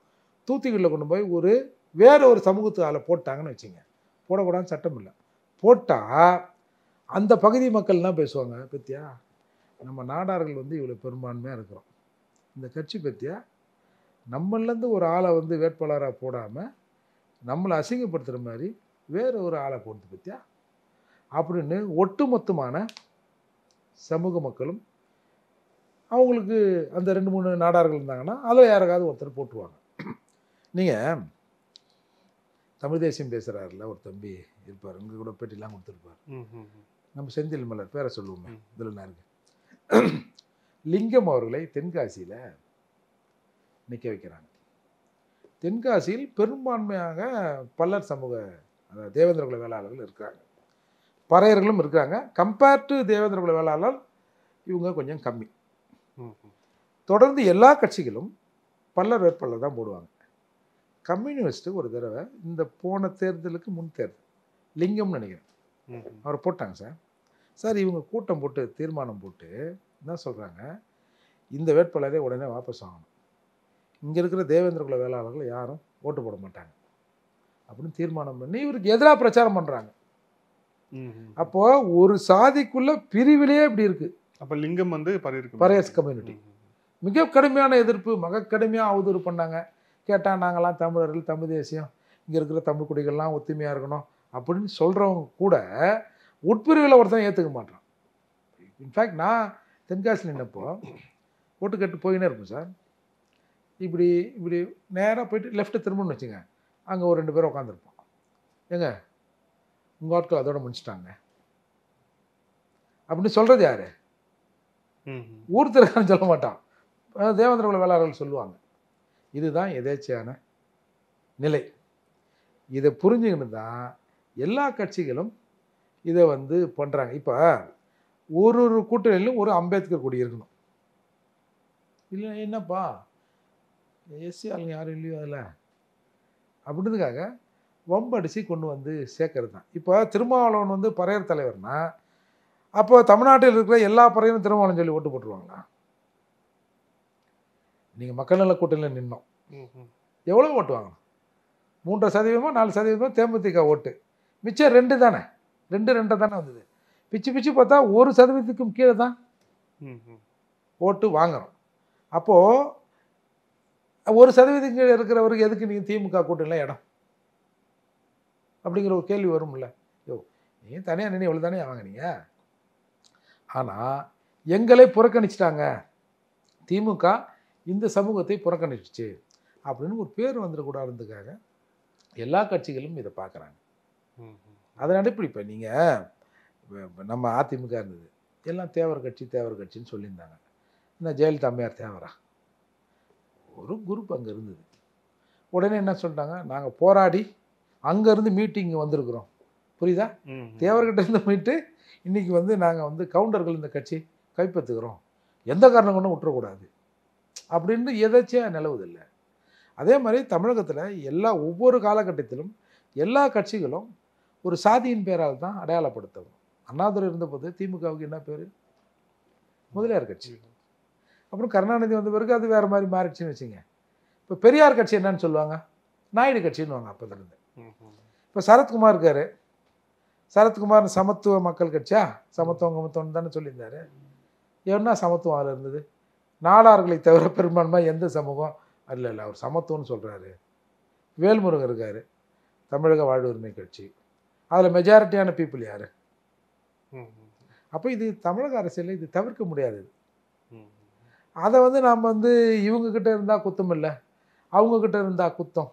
S3: தூத்துக்குடியில் கொண்டு போய் ஒரு வேறு ஒரு சமூகத்து ஆளை போட்டாங்கன்னு வச்சுங்க. போடக்கூடாதுன்னு சட்டம் இல்லை. போட்டால் அந்த பகுதி மக்கள்லாம் பேசுவாங்க பத்தியா நம்ம நாடார்கள் வந்து இவ்வளோ பெரும்பான்மையாக இருக்கிறோம். இந்த கட்சி பத்தியா நம்மளேருந்து ஒரு ஆளை வந்து வேட்பாளராக போடாமல் நம்மளை அசிங்கப்படுத்துகிற மாதிரி வேறு ஒரு ஆளை போடுது பத்தியா? அப்படின்னு ஒட்டுமொத்தமான சமூக மக்களும் அவங்களுக்கு அந்த ரெண்டு மூணு நாடார்கள் இருந்தாங்கன்னா அதில் யாருக்காவது ஒருத்தர் போட்டுருவாங்க. நீங்கள் தமிழ் தேசியம் பேசுகிறாருல ஒரு தம்பி இருப்பார் இங்கே கூட பேட்டிலாம் கொடுத்துருப்பார். நம்ம செந்தில் மலர் பேரை சொல்லுவோமே. இதில் இருக்கு லிங்கம் அவர்களை தென்காசியில் நிற்க வைக்கிறாங்க தென்காசியில் பெரும்பான்மையாக பல்லர் சமூக அதாவது தேவேந்திர குல வேளாளர்கள் இருக்கிறாங்க பறையர்களும் இருக்கிறாங்க கம்பேர்ட் டு தேவேந்திர குல வேளாளர் இவங்க கொஞ்சம் கம்மி. தொடர்ந்து எல்லா கட்சிகளும் பல்லர் வேட்பாளர் தான் போடுவாங்க கம்யூனிஸ்ட்டு ஒரு தடவை இந்த போன தேர்தலுக்கு முன் தேர்தல் லிங்கம்னு நினைக்கிறேன். அவர் போட்டாங்க சார். சார் இவங்க கூட்டம் போட்டு தீர்மானம் போட்டு என்ன சொல்கிறாங்க இந்த வேட்பாளரே உடனே வாபஸ் வாங்கணும் இங்கே இருக்கிற தேவேந்திர குல வேளாளர்கள் யாரும் ஓட்டு போட மாட்டாங்க. அப்படின்னு தீர்மானம் பண்ணி இவருக்கு எதிராக பிரச்சாரம் பண்ணுறாங்க. அப்போ ஒரு சாதிக்குள்ள பிரிவிலேயே இப்படி இருக்கு.
S2: அப்ப லிங்கம் வந்து
S3: பரையர்ஸ் கம்யூனிட்டி. மிக கடுமையான எதிர்ப்பு மிக கடுமையாக அவதூறு பண்ணாங்க. கேட்டால் நாங்களாம் தமிழர்கள் தமிழ் தேசியம். இங்கே இருக்கிற தமிழ் குடிகள்லாம் ஒத்துமையாக இருக்கணும். அப்படின்னு சொல்கிறவங்க கூட உட்பிரிவில் ஒருத்தன் ஏற்றுக்க மாட்டான். இன்ஃபேக்ட் நான் தென்காசி நின்னப்போ ஓட்டு கட்டு போயினே இருப்போம் சார். இப்படி இப்படி நேராக போயிட்டு லெஃப்ட்டு திரும்பணும்னு வச்சுங்க அங்கே ஒரு ரெண்டு பேரும் உட்காந்துருப்போம் ஏங்க உங்கள் ஆட்கள் அதோட முடிச்சிட்டாங்க. அப்படின்னு சொல்கிறது யார். ஊர் திருக்கான்னு சொல்ல மாட்டான். அஹ் தேவேந்திர குல வேளாளர்கள் சொல்லுவாங்க. இதுதான் எதேச்சையான நிலை. இதை புரிஞ்சுக்கிட்டு தான் எல்லா கட்சிகளும் இதை வந்து பண்ணுறாங்க இப்போ ஒரு ஒரு கூட்டணியிலும் ஒரு அம்பேத்கர் கொடி இருக்கணும் இல்லை என்னப்பா? எஸ்சி ஆளுங்க யாரும் இல்லையோ அதில்? அப்படின்றதுக்காக வம்படிச்சு கொண்டு வந்து சேர்க்கறது தான். இப்போ திருமாவளவன் வந்து பறையர் தலைவர்னா அப்போ தமிழ்நாட்டில் இருக்கிற எல்லா பறையரும் திருமாவளவன் சொல்லி ஓட்டு போட்டுருவாங்களா? நீங்கள் மக்கள் நல கூட்டணியில் நின்னோம். எவ்வளோ ஓட்டு வாங்கணும்? மூன்றரை சதவீதமோ நாலு சதவீதமோ தேமுதிக ஓட்டு. மிச்சம் ரெண்டு தானே? ரெண்டு ரெண்டை தானே வந்தது. பிச்சு பிச்சு பார்த்தா ஒரு சதவீதத்துக்கும் கீழே தான். ஓட்டு வாங்குறோம். அப்போது ஒரு சதவீதம் கீழே இருக்கிறவருக்கு எதுக்கு நீங்கள் திமுக கூட்டணியில் இடம்? அப்படிங்கிற ஒரு கேள்வி வரும்ல. யோ நீங்கள் தனியாக நின்று எவ்வளோ தானே வாங்கினீங்க? ஆனால் எங்களை புறக்கணிச்சிட்டாங்க. திமுக இந்த சமூகத்தை புறக்கணிச்சிச்சு. அப்படின்னு ஒரு பேர் வந்துடக்கூடாதுக்காக எல்லா கட்சிகளும் இதை பார்க்குறாங்க.
S2: ம், ம்.
S3: அதன் அடிப்படை இப்போ நீங்கள் நம்ம அதிமுக இருந்தது. எல்லாம் தேவர் கட்சி தேவர் கட்சின்னு சொல்லியிருந்தாங்க. என்ன ஜெயலலிதா அம்மையார் தேவரா? ஒரு குரூப் அங்கே இருந்தது. உடனே என்ன சொல்லிட்டாங்க? நாங்கள் போராடி அங்கேருந்து மீட்டிங் வந்திருக்கிறோம். புரியுதா. தேவர்கிட்ட இருந்து போயிட்டு இன்னைக்கு வந்து நாங்கள் வந்து கவுண்டர்கள் இந்த கட்சி கைப்பற்றுகிறோம். எந்த காரணம் கொண்டும் விட்டுறக்கூடாது. அப்படின்னு எதாச்சும் நிலவுதில்லை. அதே மாதிரி தமிழகத்தில் எல்லா ஒவ்வொரு காலகட்டத்திலும் எல்லா கட்சிகளும் ஒரு சாதியின் பேரால் தான் அடையாளப்படுத்தவும். அண்ணாதுரை இருந்தபோது திமுகவுக்கு என்ன பேர்? முதலியார் கட்சி. அப்புறம் கருணாநிதி வந்த பிறகு அது வேறு மாதிரி மாறிடுச்சுன்னு வச்சுங்க இப்போ பெரியார் கட்சி என்னன்னு சொல்லுவாங்க. நாயுடு கட்சின்னுவாங்க அப்போதுலேருந்து.
S2: ம்,
S3: இப்போ சரத்குமார் இருக்காரு. சரத்குமார் சமத்துவ மக்கள் கட்சியா? சமத்துவம் கமத்துவம் தானே சொல்லியிருந்தாரு. என்ன சமத்துவம் அதில் இருந்தது? நாடார்களை தவிர பெரும்பான்மை எந்த சமூகம்? இல்லை இல்லை அவர் சமத்துவம்னு சொல்கிறாரு வேல்முருகன் இருக்காரு. தமிழக வாழ்வுரிமை கட்சி. அதில் மெஜாரிட்டியான பீப்புள் யார். அப்போ இது தமிழக அரசியலில் இது தவிர்க்க முடியாது. அதை வந்து நாம் வந்து இவங்க கிட்ட இருந்தால் குத்தம் இல்லை அவங்க கிட்ட இருந்தால் குத்தம்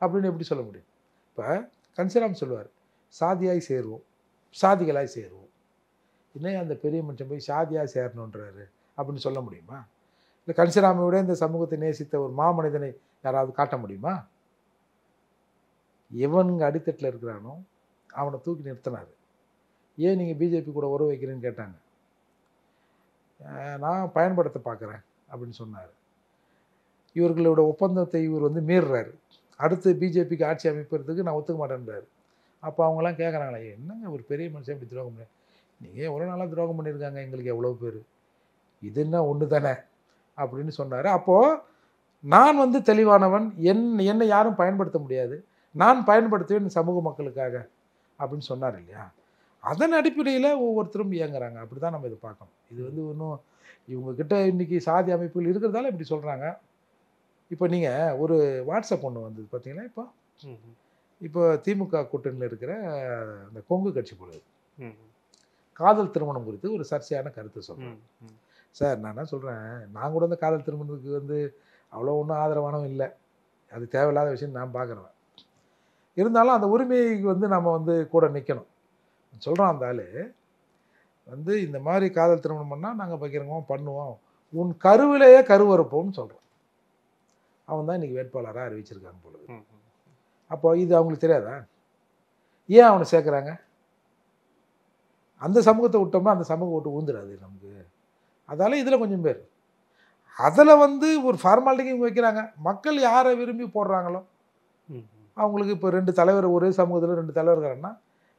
S3: அப்படின்னு எப்படி சொல்ல முடியும்? இப்போ கன்சிராம் சொல்லுவார் சாதியாய் சேருவோம் சாதிகளாய் சேருவோம். இன்னும் அந்த பெரிய மனுஷன் போய் சாதியாக சேரணுன்றாரு அப்படின்னு சொல்ல முடியுமா? இல்லை கன்சிராமை விட இந்த சமூகத்தை நேசித்த ஒரு மாமனிதனை யாராவது காட்ட முடியுமா? எவனுங்க அடித்தட்டில் இருக்கிறானோ அவனை தூக்கி நிறுத்தினார். ஏன் நீங்கள் பிஜேபி கூட உறவு வைக்கிறேன்னு கேட்டாங்க. நான் பயன்படுத்த பார்க்குறேன் அப்படின்னு சொன்னார். இவர்களோட ஒப்பந்தத்தை இவர் வந்து மீறுறாரு. அடுத்து பிஜேபிக்கு ஆட்சி அமைப்பதுக்கு நான் ஒத்துக்க மாட்டேன்றாரு. அப்போ அவங்களாம் கேட்குறாங்களே என்னங்க ஒரு பெரிய மனுஷன் இப்படி துரோகம் பண்ணி நீங்கள் எவ்வளோ நாளாக துரோகம் பண்ணியிருக்காங்க எங்களுக்கு எவ்வளோ பேர்? இது என்ன ஒன்று தானே? அப்படின்னு சொன்னார். அப்போது நான் வந்து தெளிவானவன் என் என்னை யாரும் பயன்படுத்த முடியாது. நான் பயன்படுத்துவேன் சமூக மக்களுக்காக. அப்படின்னு சொன்னார் இல்லையா? அதன் அடிப்படையில் ஒவ்வொருத்தரும் இயங்குறாங்க. அப்படி தான் நம்ம இதை பார்க்கணும். இது வந்து இன்னும் இவங்கக்கிட்ட இன்றைக்கி சாதி அமைப்புகள் இருக்கிறதால இப்படி சொல்கிறாங்க இப்போ நீங்கள் ஒரு வாட்ஸ்அப் ஒன்று வந்தது பார்த்தீங்களா இப்போ. இப்போ திமுக கூட்டணியில் இருக்கிற அந்த கொங்கு கட்சி போல காதல் திருமணம் குறித்து ஒரு சர்ச்சையான கருத்து சொல்கிறேன். சார் நான் என்ன சொல்கிறேன் நான் கூட இந்த காதல் திருமணத்துக்கு வந்து அவ்வளோ ஒன்றும் ஆதரவானவன் இல்லை. அது தேவையில்லாத விஷயம் நான் பார்க்குறேன் இருந்தாலும் அந்த உரிமைக்கு வந்து நம்ம வந்து கூட நிற்கணும் சொல்கிறான் அந்த ஆள் வந்து இந்த மாதிரி காதல் திருமணம் பண்ணால் நாங்கள் பகிரங்கமாக பண்ணுவோம். உன் கருவிலேயே கருவறுப்போம்னு சொல்கிறோம் அவன் தான் இன்றைக்கி வேட்பாளராக அறிவிச்சிருக்காங்க
S2: ம்.
S3: அப்போ இது அவங்களுக்கு தெரியாதா? ஏன் அவனை சேர்க்குறாங்க? அந்த சமூகத்தை விட்டோம்னா அந்த சமூகம் விட்டு ஊந்துடாது நமக்கு. அதால இதில் கொஞ்சம் பேர். அதில் வந்து ஒரு ஃபார்மாலிட்டிக்கு வைக்கிறாங்க. மக்கள் யாரை விரும்பி போடுறாங்களோ. அவங்களுக்கு இப்போ ரெண்டு தலைவர் ஒரே சமூகத்தில் ரெண்டு தலைவர் இருக்காங்கன்னா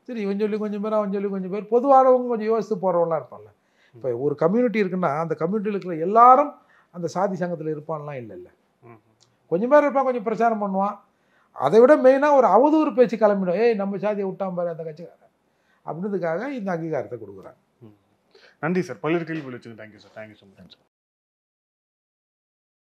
S3: சரி இவன் சொல்லி கொஞ்சம் பேர் அவன் சொல்லி கொஞ்சம் பேர் பொதுவானவங்க கொஞ்சம் யோசித்து போகிறவங்களாம் இருப்பான்ல. இப்போ ஒரு கம்யூனிட்டி இருக்குன்னா அந்த கம்யூனிட்டியில் இருக்கிற எல்லாரும் அந்த சாதி சங்கத்தில் இருப்பான்லாம் இல்லை இல்லை. கொஞ்சம் பேர் இருப்பான் கொஞ்சம் பிரச்சாரம் பண்ணுவான். அதை விட மெயினாக ஒரு அவதூறு பேச்சு கிளம்பிடும். ஏய் நம்ம சாதியை விட்டான் பாரு அந்த கட்சிக்காரன். அப்படின்றதுக்காக இந்த அங்கீகாரத்தை கொடுக்குறாங்க.
S2: நன்றி சார். பல்வேறு கேள்வி விழிச்சுங்க thank you sir thank you so much